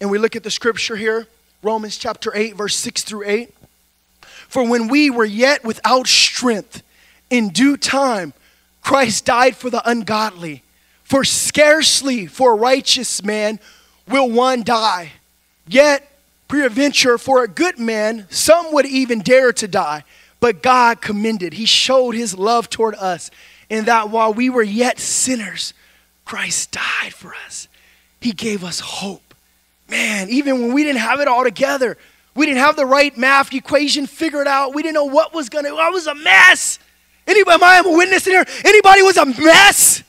And we look at the scripture here Romans chapter 8, verse 6 through 8. For when we were yet without strength, in due time, Christ died for the ungodly. For scarcely for a righteous man will one die. Yet, peradventure, for a good man, some would even dare to die. But God commended, He showed His love toward us, in that while we were yet sinners, Christ died for us. He gave us hope man, even when we didn't have it all together, we didn't have the right math equation figured out, we didn't know what was gonna, I was a mess. Anybody, am I a witness in here? Anybody was a mess?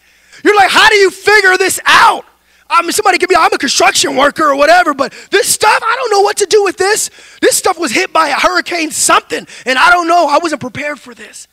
You're like, how do you figure this out? I mean, somebody could be, I'm a construction worker or whatever, but this stuff, I don't know what to do with this. This stuff was hit by a hurricane, something, and I don't know. I wasn't prepared for this.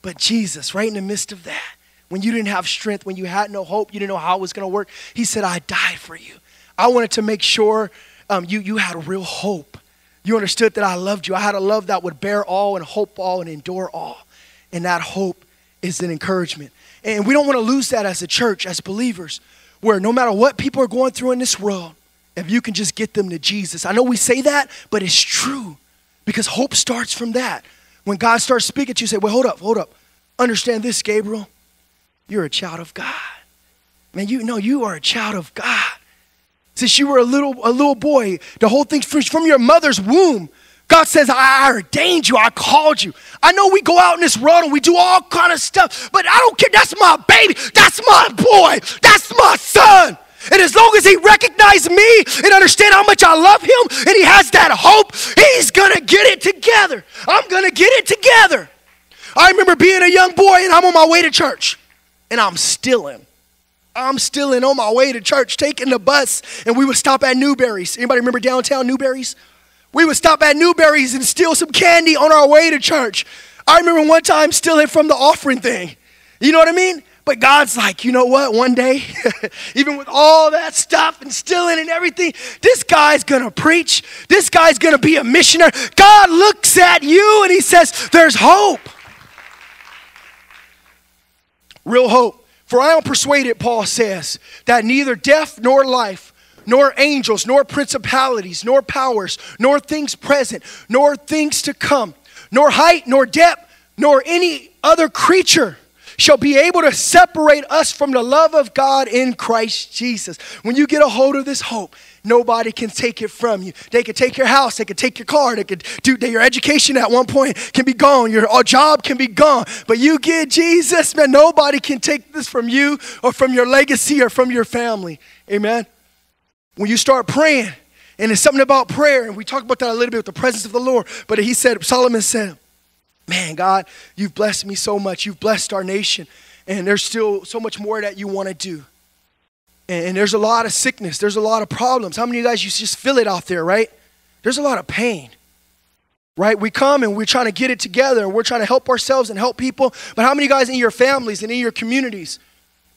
But Jesus, right in the midst of that, when you didn't have strength, when you had no hope, you didn't know how it was going to work, He said, I died for you. I wanted to make sure um, you, you had real hope. You understood that I loved you. I had a love that would bear all and hope all and endure all. And that hope is an encouragement. And we don't want to lose that as a church, as believers, where no matter what people are going through in this world, if you can just get them to Jesus. I know we say that, but it's true because hope starts from that. When God starts speaking to you, say, well, hold up, hold up. Understand this, Gabriel. You're a child of God. Man, you know you are a child of God. Since you were a little, a little boy, the whole thing from your mother's womb, God says, I ordained you, I called you. I know we go out in this world and we do all kind of stuff, but I don't care. That's my baby. That's my boy. That's my son. And as long as he recognizes me and understand how much I love him and he has that hope, he's gonna get it together. I'm gonna get it together. I remember being a young boy and I'm on my way to church and I'm stealing. I'm stealing on my way to church, taking the bus, and we would stop at Newberry's. Anybody remember downtown Newberry's? We would stop at Newberry's and steal some candy on our way to church. I remember one time stealing from the offering thing. You know what I mean? But God's like, you know what? One day, (laughs) even with all that stuff and stealing and everything, this guy's gonna preach. This guy's gonna be a missionary. God looks at you and he says, There's hope. Real hope. For I am persuaded, Paul says, that neither death nor life, nor angels, nor principalities, nor powers, nor things present, nor things to come, nor height, nor depth, nor any other creature shall be able to separate us from the love of God in Christ Jesus. When you get a hold of this hope, nobody can take it from you. They could take your house, they could take your car, they could do your education at one point can be gone, your job can be gone. But you get Jesus, man, nobody can take this from you or from your legacy or from your family. Amen. When you start praying, and it's something about prayer, and we talked about that a little bit with the presence of the Lord. But he said, Solomon said, Man, God, you've blessed me so much. You've blessed our nation. And there's still so much more that you want to do. And, and there's a lot of sickness. There's a lot of problems. How many of you guys, you just feel it out there, right? There's a lot of pain, right? We come and we're trying to get it together and we're trying to help ourselves and help people. But how many guys in your families and in your communities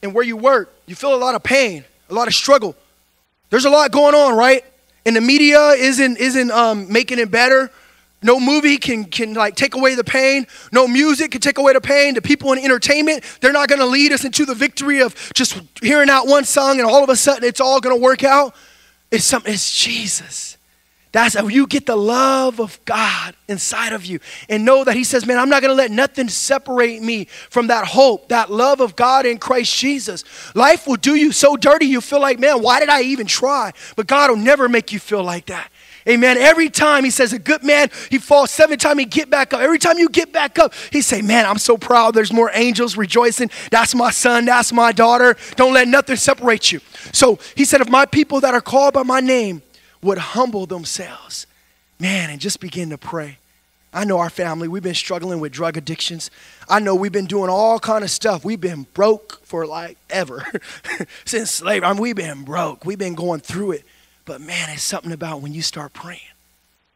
and where you work, you feel a lot of pain, a lot of struggle? There's a lot going on, right? And the media isn't, isn't um, making it better no movie can, can like take away the pain. No music can take away the pain. The people in entertainment, they're not going to lead us into the victory of just hearing out one song and all of a sudden it's all going to work out. It's something, it's Jesus. That's how you get the love of God inside of you and know that He says, Man, I'm not going to let nothing separate me from that hope, that love of God in Christ Jesus. Life will do you so dirty you feel like, Man, why did I even try? But God will never make you feel like that. Amen. Every time he says a good man, he falls seven times, he get back up. Every time you get back up, he say, man, I'm so proud. There's more angels rejoicing. That's my son. That's my daughter. Don't let nothing separate you. So he said, if my people that are called by my name would humble themselves, man, and just begin to pray. I know our family, we've been struggling with drug addictions. I know we've been doing all kind of stuff. We've been broke for like ever. (laughs) Since slavery, I mean, we've been broke. We've been going through it. But man, it's something about when you start praying.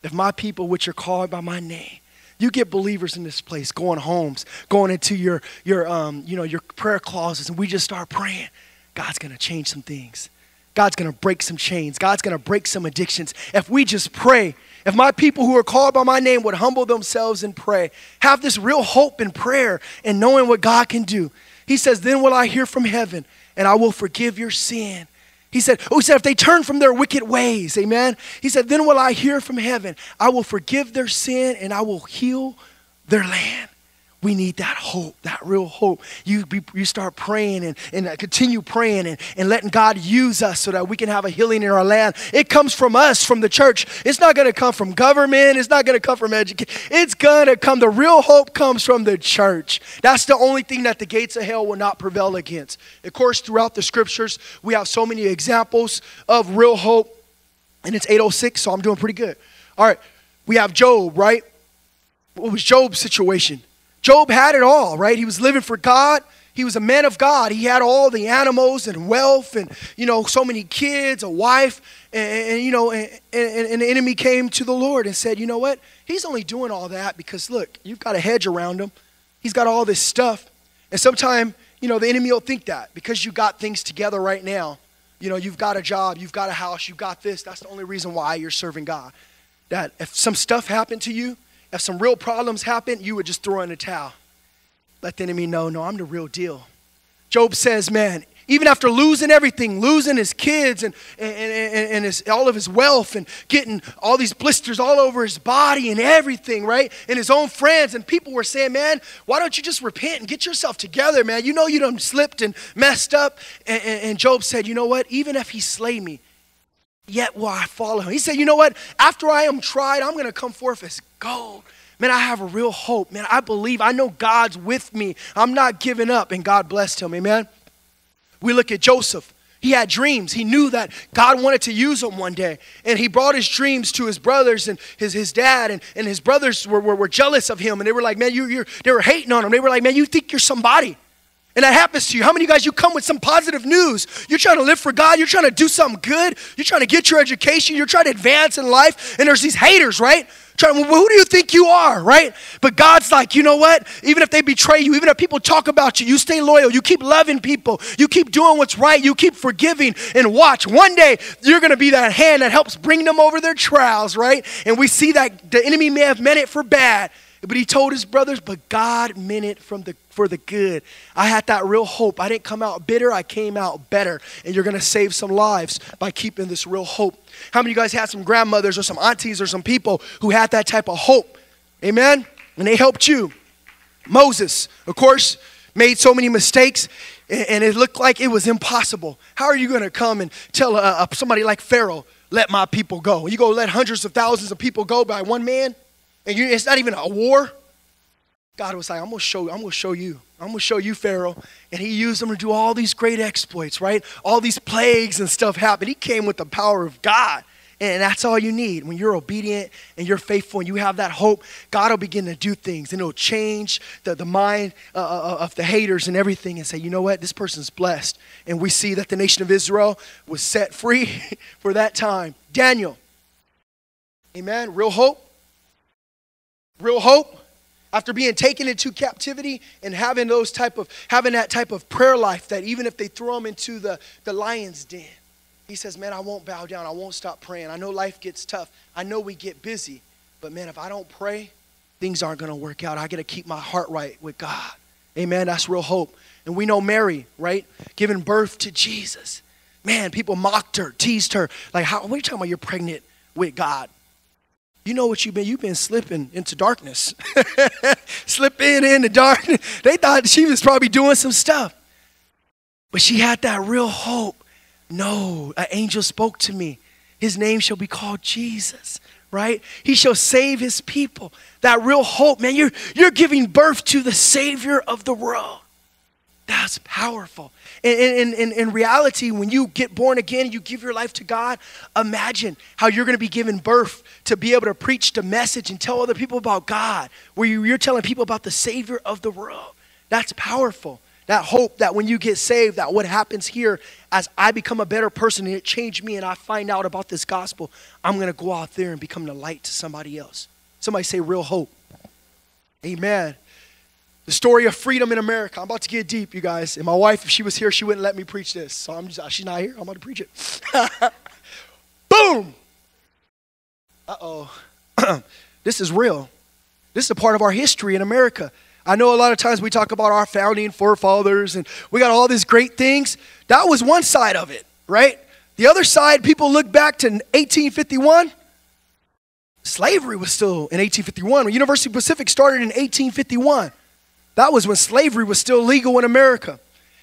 If my people, which are called by my name, you get believers in this place going homes, going into your your um, you know your prayer closets, and we just start praying. God's gonna change some things. God's gonna break some chains. God's gonna break some addictions. If we just pray, if my people who are called by my name would humble themselves and pray, have this real hope in prayer and knowing what God can do. He says, Then will I hear from heaven and I will forgive your sin he said, oh, he said, if they turn from their wicked ways, amen. He said, then will I hear from heaven. I will forgive their sin and I will heal their land. We need that hope, that real hope. You, be, you start praying and, and uh, continue praying and, and letting God use us so that we can have a healing in our land. It comes from us, from the church. It's not going to come from government. It's not going to come from education. It's going to come. The real hope comes from the church. That's the only thing that the gates of hell will not prevail against. Of course, throughout the scriptures, we have so many examples of real hope. And it's 806, so I'm doing pretty good. All right, we have Job, right? What was Job's situation? Job had it all, right? He was living for God. He was a man of God. He had all the animals and wealth and, you know, so many kids, a wife. And, and you know, and, and, and, the enemy came to the Lord and said, you know what? He's only doing all that because, look, you've got a hedge around him. He's got all this stuff. And sometimes, you know, the enemy will think that because you got things together right now. You know, you've got a job, you've got a house, you've got this. That's the only reason why you're serving God. That if some stuff happened to you, if some real problems happen, you would just throw in a towel. Let the enemy know, no, I'm the real deal. Job says, man, even after losing everything, losing his kids and, and, and, and his, all of his wealth and getting all these blisters all over his body and everything, right? And his own friends and people were saying, man, why don't you just repent and get yourself together, man? You know you done slipped and messed up. And, and Job said, you know what? Even if he slay me, yet will I follow him. He said, You know what? After I am tried, I'm going to come forth as gold. Man, I have a real hope. Man, I believe. I know God's with me. I'm not giving up. And God blessed him. Amen. We look at Joseph. He had dreams. He knew that God wanted to use him one day. And he brought his dreams to his brothers and his, his dad, and, and his brothers were, were, were jealous of him. And they were like, man, you, you're, they were hating on him. They were like, man, you think you're somebody. And that happens to you. How many of you guys, you come with some positive news? You're trying to live for God. You're trying to do something good. You're trying to get your education. You're trying to advance in life. And there's these haters, right? Trying, well, who do you think you are, right? But God's like, you know what? Even if they betray you, even if people talk about you, you stay loyal. You keep loving people. You keep doing what's right. You keep forgiving. And watch, one day you're going to be that hand that helps bring them over their trials, right? And we see that the enemy may have meant it for bad. But he told his brothers, but God meant it from the, for the good. I had that real hope. I didn't come out bitter, I came out better. And you're going to save some lives by keeping this real hope. How many of you guys had some grandmothers or some aunties or some people who had that type of hope? Amen? And they helped you. Moses, of course, made so many mistakes and it looked like it was impossible. How are you going to come and tell somebody like Pharaoh, let my people go? You go let hundreds of thousands of people go by one man? And you, it's not even a war. God was like, I'm gonna show, you. I'm gonna show you. I'm gonna show you, Pharaoh. And he used them to do all these great exploits, right? All these plagues and stuff happened. He came with the power of God. And that's all you need. When you're obedient and you're faithful and you have that hope, God will begin to do things and it'll change the, the mind uh, uh, of the haters and everything and say, you know what, this person's blessed. And we see that the nation of Israel was set free (laughs) for that time. Daniel, amen, real hope real hope after being taken into captivity and having those type of having that type of prayer life that even if they throw him into the, the lion's den he says man i won't bow down. I won't stop praying. I know life gets tough. I know we get busy but man if i don't pray things aren't going to work out. I got to keep my heart right with god. Amen. That's real hope. And we know mary right? Giving birth to jesus. Man people mocked her teased her. Like how what are you talking about? You're pregnant with god you know what you've been? You've been slipping into darkness. (laughs) slipping into darkness. (laughs) They thought she was probably doing some stuff. But she had that real hope. No, an angel spoke to me. His name shall be called Jesus, right? He shall save his people. That real hope, man. You're, you're giving birth to the Savior of the world. That's powerful. In, in, in, reality, when you get born again you give your life to God, imagine how you're going to be given birth to be able to preach the message and tell other people about God, where you're telling people about the Savior of the world. That's powerful. That hope that when you get saved, that what happens here as I become a better person and it changed me and I find out about this gospel, I'm going to go out there and become the light to somebody else. Somebody say real hope. Amen. The story of freedom in America. I'm about to get deep, you guys. And my wife, if she was here, she wouldn't let me preach this. So I'm just, she's not here. I'm about to preach it. (laughs) Boom! Uh oh. (clears throat) this is real. This is a part of our history in America. I know a lot of times we talk about our founding forefathers and we got all these great things. That was one side of it, right? The other side, people look back to 1851. Slavery was still in 1851. When University Pacific started in 1851. That was when slavery was still legal in America.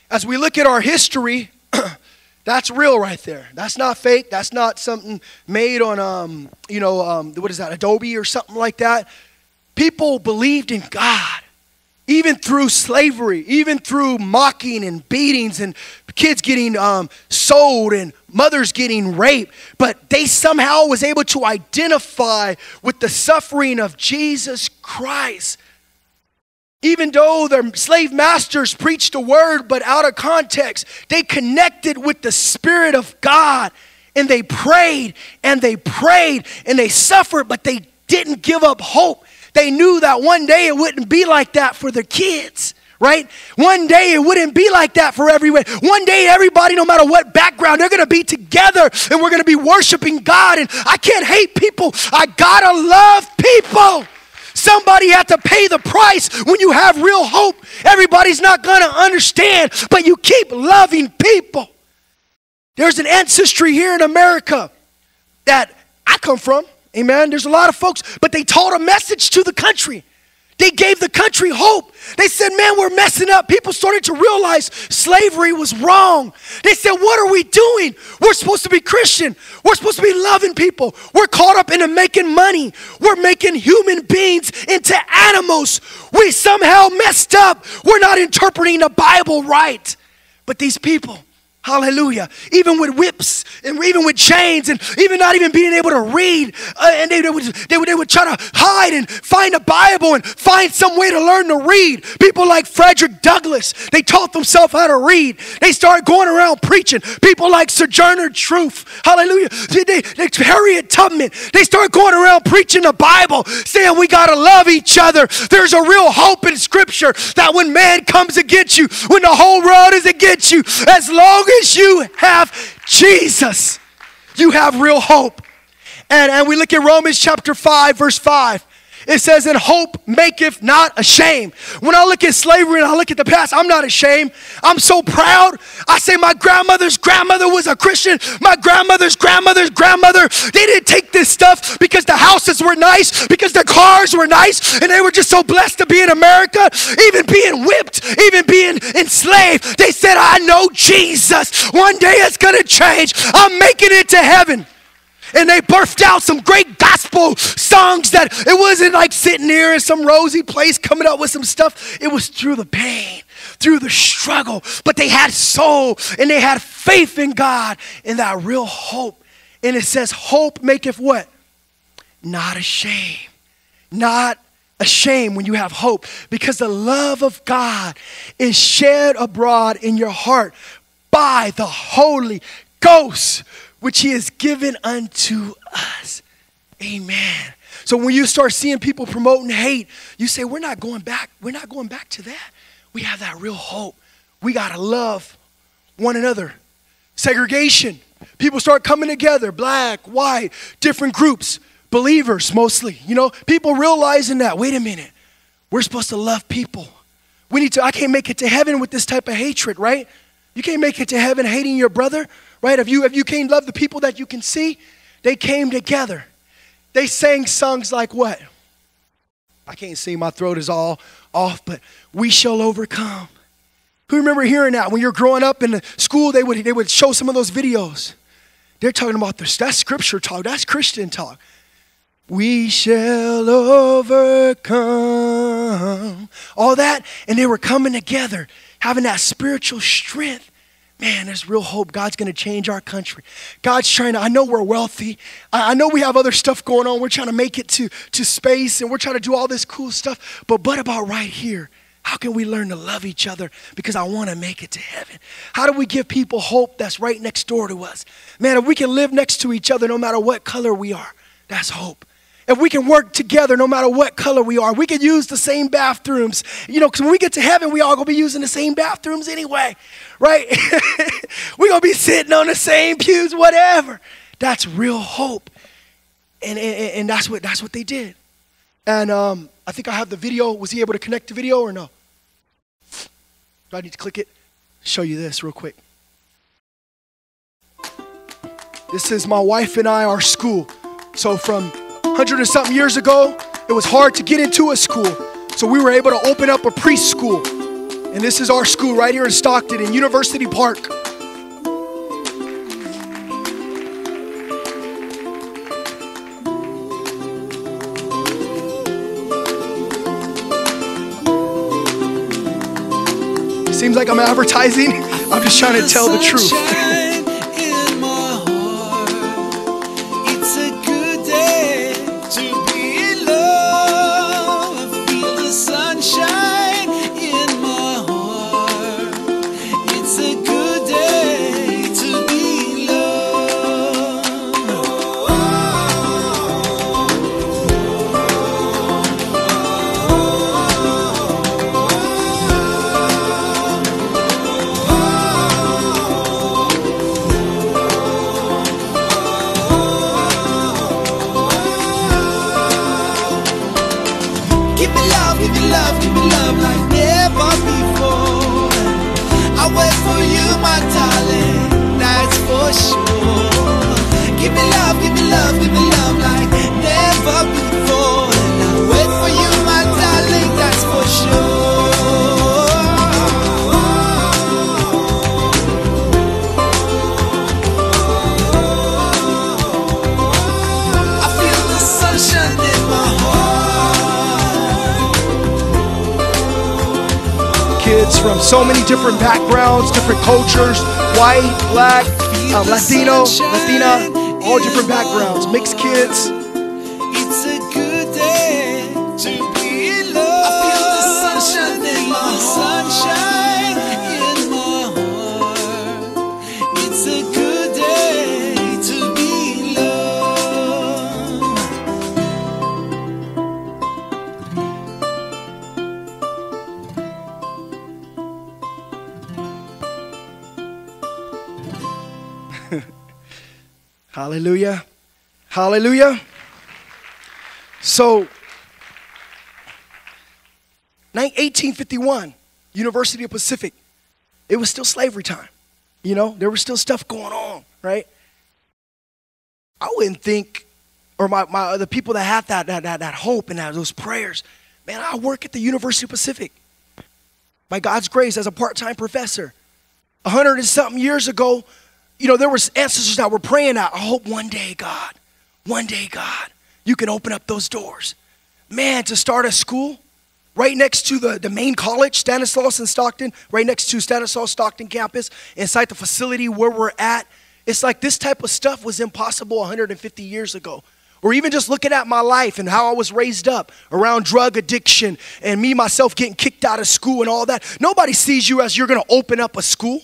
As we look at our history, (clears throat) that's real right there. That's not fake. That's not something made on, um, you know, um, what is that, Adobe or something like that. People believed in God, even through slavery, even through mocking and beatings and kids getting um, sold and mothers getting raped. But they somehow was able to identify with the suffering of Jesus Christ even though their slave masters preached a word, but out of context, they connected with the Spirit of God and they prayed and they prayed and they suffered, but they didn't give up hope. They knew that one day it wouldn't be like that for their kids, right? One day it wouldn't be like that for everyone. One day everybody, no matter what background, they're gonna be together and we're gonna be worshiping God. And I can't hate people, I gotta love people. Somebody had to pay the price when you have real hope. Everybody's not going to understand, but you keep loving people. There's an ancestry here in America that I come from. Amen. There's a lot of folks, but they taught a message to the country. They gave the country hope. They said, man, we're messing up. People started to realize slavery was wrong. They said, what are we doing? We're supposed to be Christian. We're supposed to be loving people. We're caught up into making money. We're making human beings into animals. We somehow messed up. We're not interpreting the Bible right. But these people, Hallelujah. Even with whips and even with chains and even not even being able to read. Uh, and they, they, would, they, would, they would try to hide and find a Bible and find some way to learn to read. People like Frederick Douglass, they taught themselves how to read. They started going around preaching. People like Sojourner Truth, hallelujah. They, they, they, Harriet Tubman, they started going around preaching the Bible, saying we got to love each other. There's a real hope in Scripture that when man comes against you, when the whole world is against you, as long as you have Jesus, you have real hope. And, and we look at Romans chapter 5, verse 5. It says, and hope maketh not ashamed. When I look at slavery and I look at the past, I'm not ashamed. I'm so proud. I say my grandmother's grandmother was a Christian. My grandmother's grandmother's grandmother, they didn't take this stuff because the houses were nice, because the cars were nice, and they were just so blessed to be in America, even being whipped, even being enslaved. They said, I know Jesus. One day it's going to change. I'm making it to heaven and they birthed out some great gospel songs that it wasn't like sitting here in some rosy place coming up with some stuff. It was through the pain, through the struggle, but they had soul and they had faith in God and that real hope. And it says, Hope maketh what? Not ashamed. Not ashamed when you have hope because the love of God is shed abroad in your heart by the Holy Ghost which he has given unto us. Amen. So when you start seeing people promoting hate, you say, We're not going back. We're not going back to that. We have that real hope. We got to love one another. Segregation. People start coming together, black, white, different groups, believers mostly. You know, people realizing that, wait a minute, we're supposed to love people. We need to, I can't make it to heaven with this type of hatred, right? You can't make it to heaven hating your brother right? If you, if you can't love the people that you can see, they came together. They sang songs like what? I can't sing, my throat is all off, but we shall overcome. Who remember hearing that when you're growing up in the school? They would, they would show some of those videos. They're talking about this. That's scripture talk, that's Christian talk. We shall overcome. All that, and they were coming together, having that spiritual strength man, there's real hope. God's going to change our country. God's trying to, I know we're wealthy. I, know we have other stuff going on. We're trying to make it to, to space and we're trying to do all this cool stuff. But what about right here? How can we learn to love each other because I want to make it to heaven? How do we give people hope that's right next door to us? Man, if we can live next to each other no matter what color we are, that's hope if we can work together no matter what color we are, we can use the same bathrooms. You know, because when we get to heaven, we all gonna be using the same bathrooms anyway, right? (laughs) We're gonna be sitting on the same pews, whatever. That's real hope. And, and, and that's, what, that's what they did. And um, I think I have the video. Was he able to connect the video or no? Do I need to click it? Show you this real quick. This is my wife and I, our school. So from hundred and something years ago, it was hard to get into a school. So we were able to open up a preschool. And this is our school right here in Stockton in University Park. Seems like I'm advertising. (laughs) I'm just trying to tell the truth. Cultures white, black, um, Latino, Latina, all different backgrounds, mixed kids. (laughs) Hallelujah. Hallelujah. So, 1851, University of Pacific, it was still slavery time. You know, there was still stuff going on, right? I wouldn't think, or my, my the people that had that, that, that, that hope and that, those prayers, man, I work at the University of Pacific. By God's grace, as a part time professor. A hundred and something years ago, you know, there was ancestors that were praying out. I hope one day, God, one day, God, you can open up those doors. Man, to start a school right next to the, the main college, Stanislaus in Stockton, right next to Stanislaus Stockton campus, inside the facility where we're at. It's like this type of stuff was impossible 150 years ago. Or even just looking at my life and how I was raised up around drug addiction and me myself getting kicked out of school and all that. Nobody sees you as you're gonna open up a school.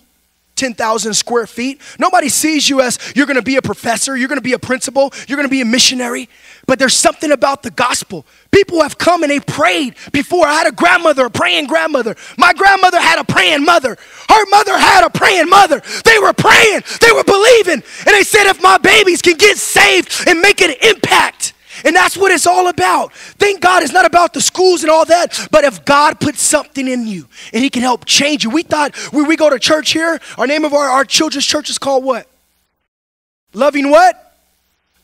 10,000 square feet. Nobody sees you as you're gonna be a professor, you're gonna be a principal, you're gonna be a missionary. But there's something about the gospel. People have come and they prayed before. I had a grandmother, a praying grandmother. My grandmother had a praying mother. Her mother had a praying mother. They were praying, they were believing. And they said, if my babies can get saved and make an impact, and that's what it's all about. Thank God it's not about the schools and all that, but if God puts something in you and He can help change you. We thought when we go to church here, our name of our, our children's church is called what? Loving what?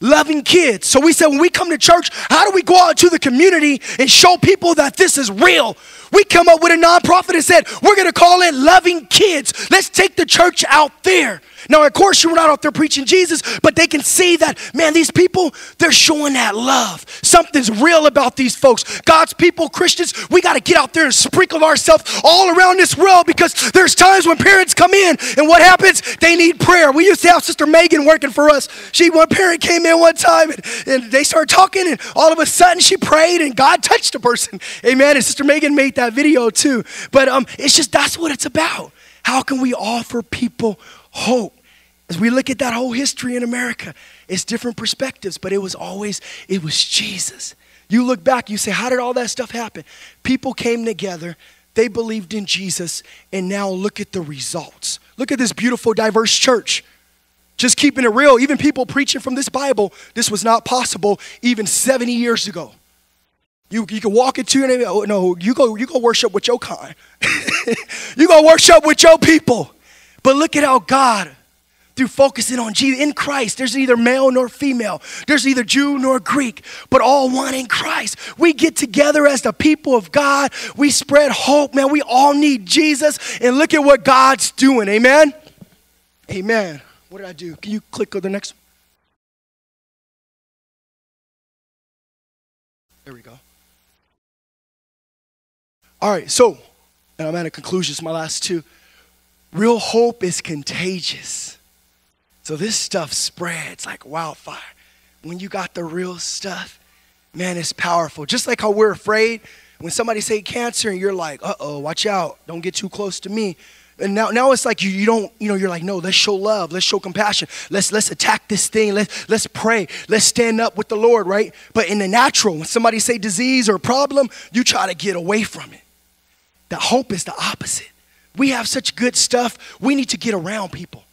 Loving kids. So we said when we come to church, how do we go out to the community and show people that this is real? We come up with a nonprofit and said, we're gonna call it Loving Kids. Let's take the church out there. Now, of course, you're not out there preaching Jesus, but they can see that, man, these people, they're showing that love. Something's real about these folks. God's people, Christians, we got to get out there and sprinkle ourselves all around this world because there's times when parents come in and what happens? They need prayer. We used to have Sister Megan working for us. She, one parent came in one time and, and they started talking, and all of a sudden she prayed and God touched the person. Amen. And Sister Megan made that video too. But um, it's just that's what it's about. How can we offer people hope? As we look at that whole history in America, it's different perspectives, but it was always, it was Jesus. You look back, you say, how did all that stuff happen? People came together, they believed in Jesus, and now look at the results. Look at this beautiful, diverse church. Just keeping it real, even people preaching from this Bible, this was not possible even 70 years ago. You, you can walk into and oh, no, you go you go worship with your kind. (laughs) you go worship with your people. But look at how God, through focusing on Jesus in Christ, there's neither male nor female, there's neither Jew nor Greek, but all one in Christ. We get together as the people of God. We spread hope, man. We all need Jesus, and look at what God's doing. Amen. Amen. What did I do? Can you click on the next? one? There we go. All right, so, and I'm at a conclusion, it's my last two. Real hope is contagious. So this stuff spreads like wildfire. When you got the real stuff, man, it's powerful. Just like how we're afraid when somebody say cancer and you're like, uh-oh, watch out, don't get too close to me. And now, now it's like you, you don't, you know, you're like, no, let's show love, let's show compassion, let's let's attack this thing, let's let's pray, let's stand up with the Lord, right? But in the natural, when somebody say disease or problem, you try to get away from it. The hope is the opposite. We have such good stuff. We need to get around people.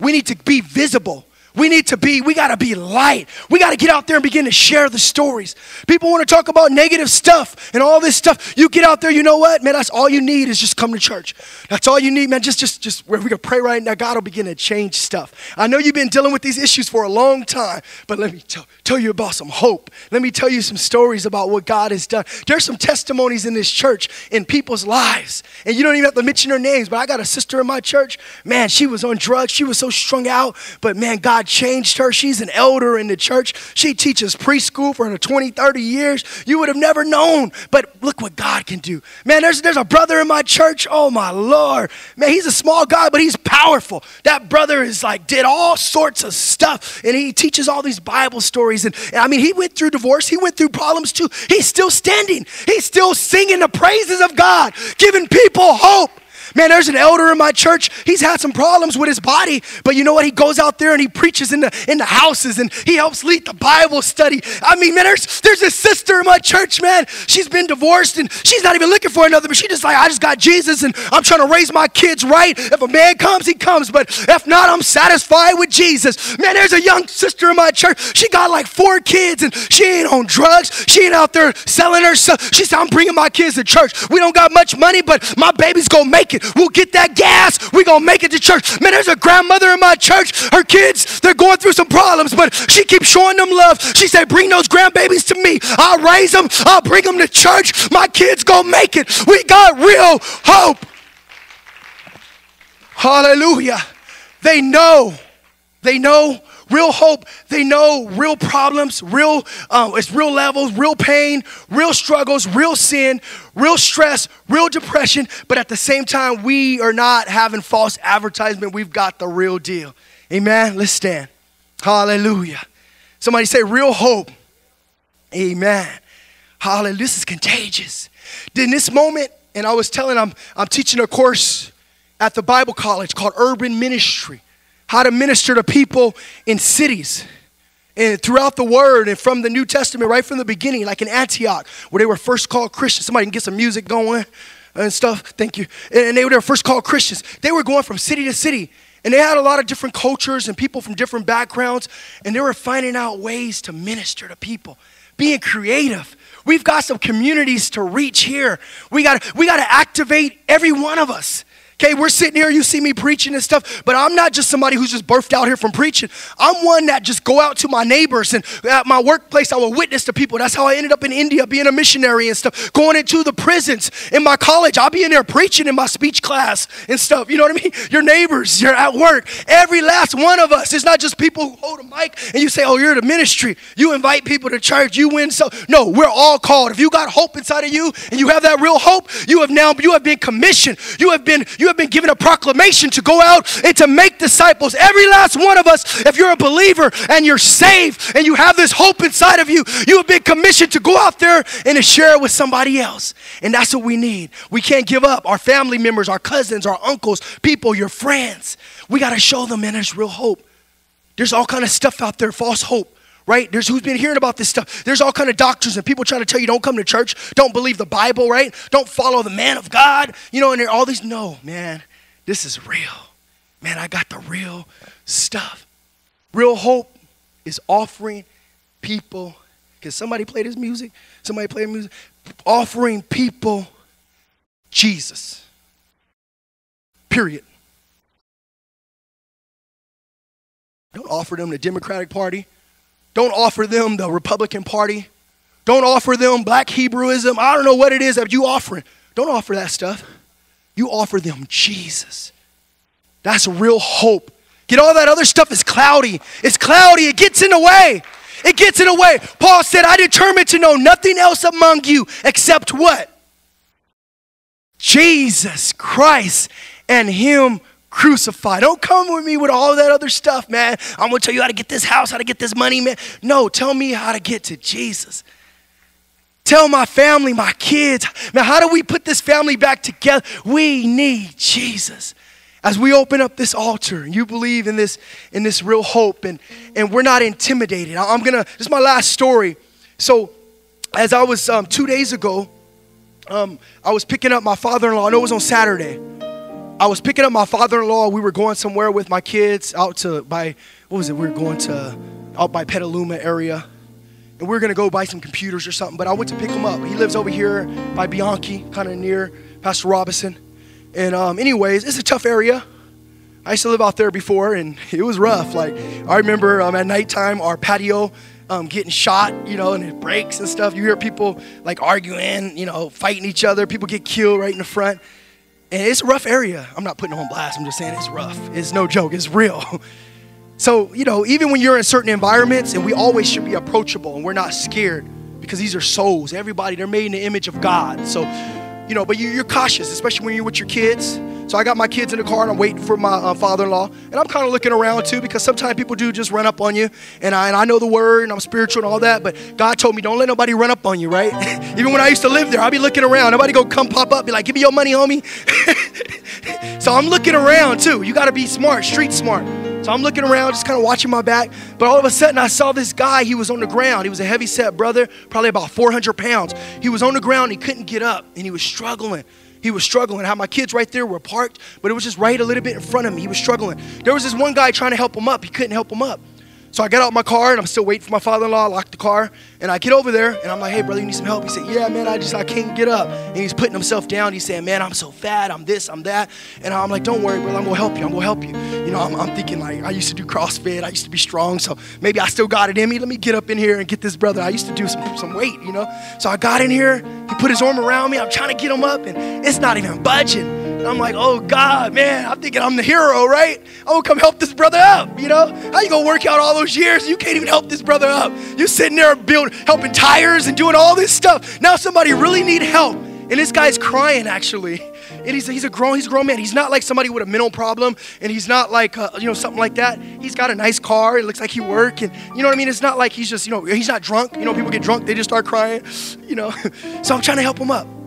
We need to be visible. We need to be, we gotta be light. We gotta get out there and begin to share the stories. People wanna talk about negative stuff and all this stuff. You get out there, you know what? Man, that's all you need is just come to church. That's all you need, man. Just, just, just, where we're gonna pray right now. God will begin to change stuff. I know you've been dealing with these issues for a long time, but let me tell, tell you about some hope. Let me tell you some stories about what God has done. There's some testimonies in this church in people's lives, and you don't even have to mention their names, but I got a sister in my church. Man, she was on drugs. She was so strung out, but man, God God changed her. She's an elder in the church. She teaches preschool for 20, 30 years. You would have never known. But look what God can do. Man, there's, there's a brother in my church. Oh, my Lord. Man, he's a small guy, but he's powerful. That brother is like, did all sorts of stuff. And he teaches all these Bible stories. And, and I mean, he went through divorce, he went through problems too. He's still standing, he's still singing the praises of God, giving people hope. Man, there's an elder in my church. He's had some problems with his body, but you know what? He goes out there and he preaches in the in the houses and he helps lead the Bible study. I mean, man, there's there's a sister in my church, man. She's been divorced and she's not even looking for another, but she just like, I just got Jesus and I'm trying to raise my kids right. If a man comes, he comes, but if not, I'm satisfied with Jesus. Man, there's a young sister in my church. She got like four kids and she ain't on drugs. She ain't out there selling her stuff. She said, I'm bringing my kids to church. We don't got much money, but my baby's gonna make it. We'll get that gas. we going to make it to church. Man, there's a grandmother in my church. Her kids, they're going through some problems, but she keeps showing them love. She said, Bring those grandbabies to me. I'll raise them. I'll bring them to church. My kids going to make it. We got real hope. Hallelujah. They know. They know real hope. They know real problems, real uh, it's real levels, real pain, real struggles, real sin, real stress, real depression. But at the same time, we are not having false advertisement. We've got the real deal. Amen. Let's stand. Hallelujah. Somebody say real hope. Amen. Hallelujah. This is contagious. In this moment, and I was telling I'm I'm teaching a course at the Bible college called Urban Ministry how to minister to people in cities and throughout the word and from the New Testament, right from the beginning, like in Antioch, where they were first called Christians. Somebody can get some music going and stuff. Thank you. And they were first called Christians. They were going from city to city. And they had a lot of different cultures and people from different backgrounds. And they were finding out ways to minister to people, being creative. We've got some communities to reach here. We got we got to activate every one of us. Okay, we're sitting here, you see me preaching and stuff, but I'm not just somebody who's just birthed out here from preaching. I'm one that just go out to my neighbors and at my workplace, I will witness to people. That's how I ended up in India being a missionary and stuff, going into the prisons. In my college, I'll be in there preaching in my speech class and stuff. You know what I mean? Your neighbors, you're at work. Every last one of us. It's not just people who hold a mic and you say, oh, you're the ministry. You invite people to church, you win so. No, we're all called. If you got hope inside of you and you have that real hope, you have now, you have been commissioned. You have been, you have been given a proclamation to go out and to make disciples. Every last one of us, if you're a believer and you're saved and you have this hope inside of you, you have been commissioned to go out there and to share it with somebody else. And that's what we need. We can't give up. Our family members, our cousins, our uncles, people, your friends. We got to show them, man, there's real hope. There's all kind of stuff out there, false hope right? There's who's been hearing about this stuff. There's all kind of doctors and people trying to tell you don't come to church, don't believe the Bible, right? Don't follow the man of God, you know, and all these. No, man, this is real. Man, I got the real stuff. Real hope is offering people. Can somebody play this music? Somebody play music? Offering people Jesus. Period. Don't offer them the Democratic Party. Don't offer them the Republican Party. Don't offer them black Hebrewism. I don't know what it is that you offering. Don't offer that stuff. You offer them Jesus. That's real hope. Get all that other stuff is cloudy. It's cloudy. It gets in the way. It gets in the way. Paul said, I determined to know nothing else among you except what? Jesus Christ and Him crucified. Don't come with me with all that other stuff, man. I'm gonna tell you how to get this house, how to get this money, man. No, tell me how to get to Jesus. Tell my family, my kids, man, how do we put this family back together? We need Jesus. As we open up this altar, and you believe in this, in this real hope, and, and we're not intimidated. I'm gonna, this is my last story. So, as I was um, two days ago, um, I was picking up my father in law. I know it was on Saturday. I was picking up my father-in-law. We were going somewhere with my kids out to by what was it? We were going to out by Petaluma area, and we were gonna go buy some computers or something. But I went to pick him up. He lives over here by Bianchi, kind of near Pastor Robinson. And um, anyways, it's a tough area. I used to live out there before, and (laughs) it was rough. Like I remember um, at nighttime, our patio um, getting shot, you know, and it breaks and stuff. You hear people like arguing, you know, fighting each other. People get killed right in the front. And it's a rough area. I'm not putting on blast. I'm just saying it's rough. It's no joke. It's real. (laughs) So, you know, even when you're in certain environments, and we always should be approachable and we're not scared because these are souls. Everybody, they're made in the image of God. So, you know, but you, you're cautious, especially when you're with your kids. So I got my kids in the car and I'm waiting for my uh, father-in-law, and I'm kind of looking around too because sometimes people do just run up on you, and I and I know the word and I'm spiritual and all that, but God told me don't let nobody run up on you, right? (laughs) Even when I used to live there, I'd be looking around. Nobody go come pop up, be like, give me your money, homie. (laughs) so I'm looking around too. You got to be smart, street smart. So I'm looking around, just kind of watching my back. But all of a sudden, I saw this guy. He was on the ground. He was a heavy set brother, probably about 400 pounds. He was on the ground. He couldn't get up, and he was struggling. He was struggling. How my kids right there were parked, but it was just right a little bit in front of me. He was struggling. There was this one guy trying to help him up. He couldn't help him up. So I got out my car and I'm still waiting for my father-in-law. I lock the car and I get over there and I'm like, "Hey, brother, you need some help?" He said, "Yeah, man, I just I can't get up." And he's putting himself down. He's saying, "Man, I'm so fat. I'm this. I'm that." And I'm like, "Don't worry, brother. I'm gonna help you. I'm gonna help you." You know, I'm, I'm thinking like I used to do CrossFit. I used to be strong, so maybe I still got it in me. Let me get up in here and get this brother. I used to do some some weight, you know. So I got in here. He put his arm around me. I'm trying to get him up, and it's not even budging. And I'm like, oh God, man, I'm thinking I'm the hero, right? I'm gonna come help this brother up, you know? How you gonna work out all those years? You can't even help this brother up. You're sitting there building, helping tires and doing all this stuff. Now somebody really need help. And this guy's crying actually. And he's, he's a grown, he's a grown man. He's not like somebody with a mental problem, and he's not like uh, you know something like that. He's got a nice car. It looks like he work, and you know what I mean. It's not like he's just you know he's not drunk. You know people get drunk, they just start crying. You know, (laughs) so I'm trying to help him up.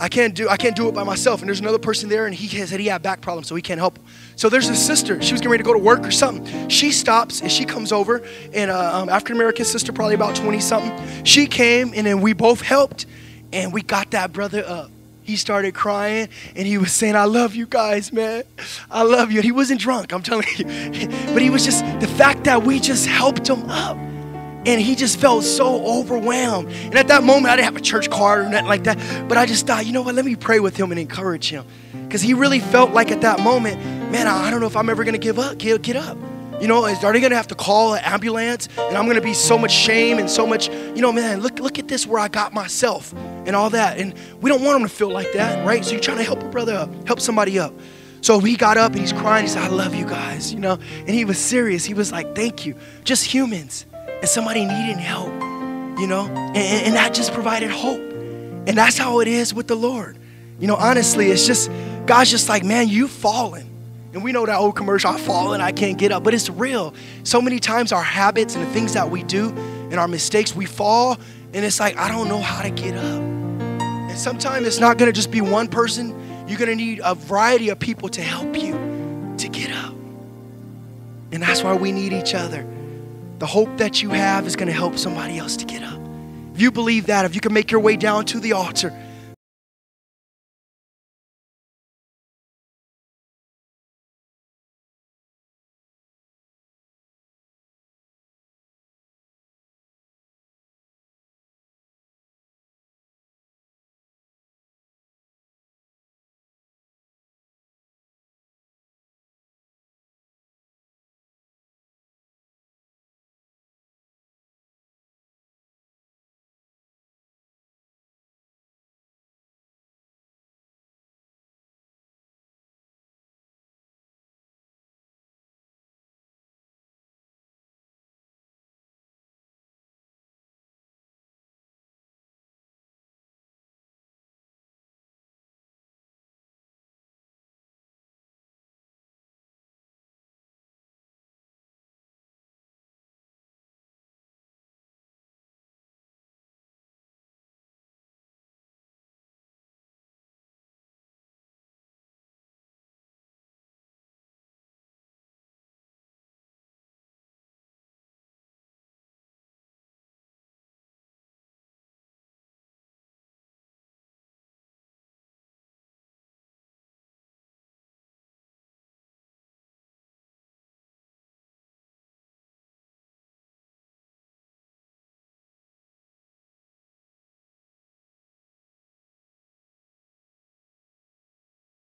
I can't do I can't do it by myself. And there's another person there, and he said he had back problems, so he can't help. So there's a sister. She was getting ready to go to work or something. She stops and she comes over, and uh, um, African American sister, probably about 20 something. She came, and then we both helped, and we got that brother up. He started crying and he was saying, I love you guys, man. I love you. And he wasn't drunk, I'm telling you. (laughs) But he was just, the fact that we just helped him up. And he just felt so overwhelmed. And at that moment, I didn't have a church card or nothing like that. But I just thought, you know what? Let me pray with him and encourage him. Because he really felt like at that moment, man, I don't know if I'm ever going to give up, get, get up. You know, is, going to have to call an ambulance? And I'm to be so much shame and so much, you know, man, look, look at this where I got myself and all that. And we don't want him to feel like that, right? So you're trying to help a brother up, help somebody up. So he got up and he's crying. He said, I love you guys, you know. And he was serious. He was like, thank you. Just humans. And somebody needing help, you know. And, and that just provided hope. And that's how it is with the Lord. You know, honestly, it's just, God's just like, man, you've fallen. And we know that old commercial, I've fallen, I can't get up. But it's real. So many times our habits and the things that we do and our mistakes, we fall. And it's like, I don't know how to get up. And sometimes it's not to just be one person. You're to need a variety of people to help you to get up. And that's why we need each other. The hope that you have is going to help somebody else to get up. If you believe that, if you can make your way down to the altar,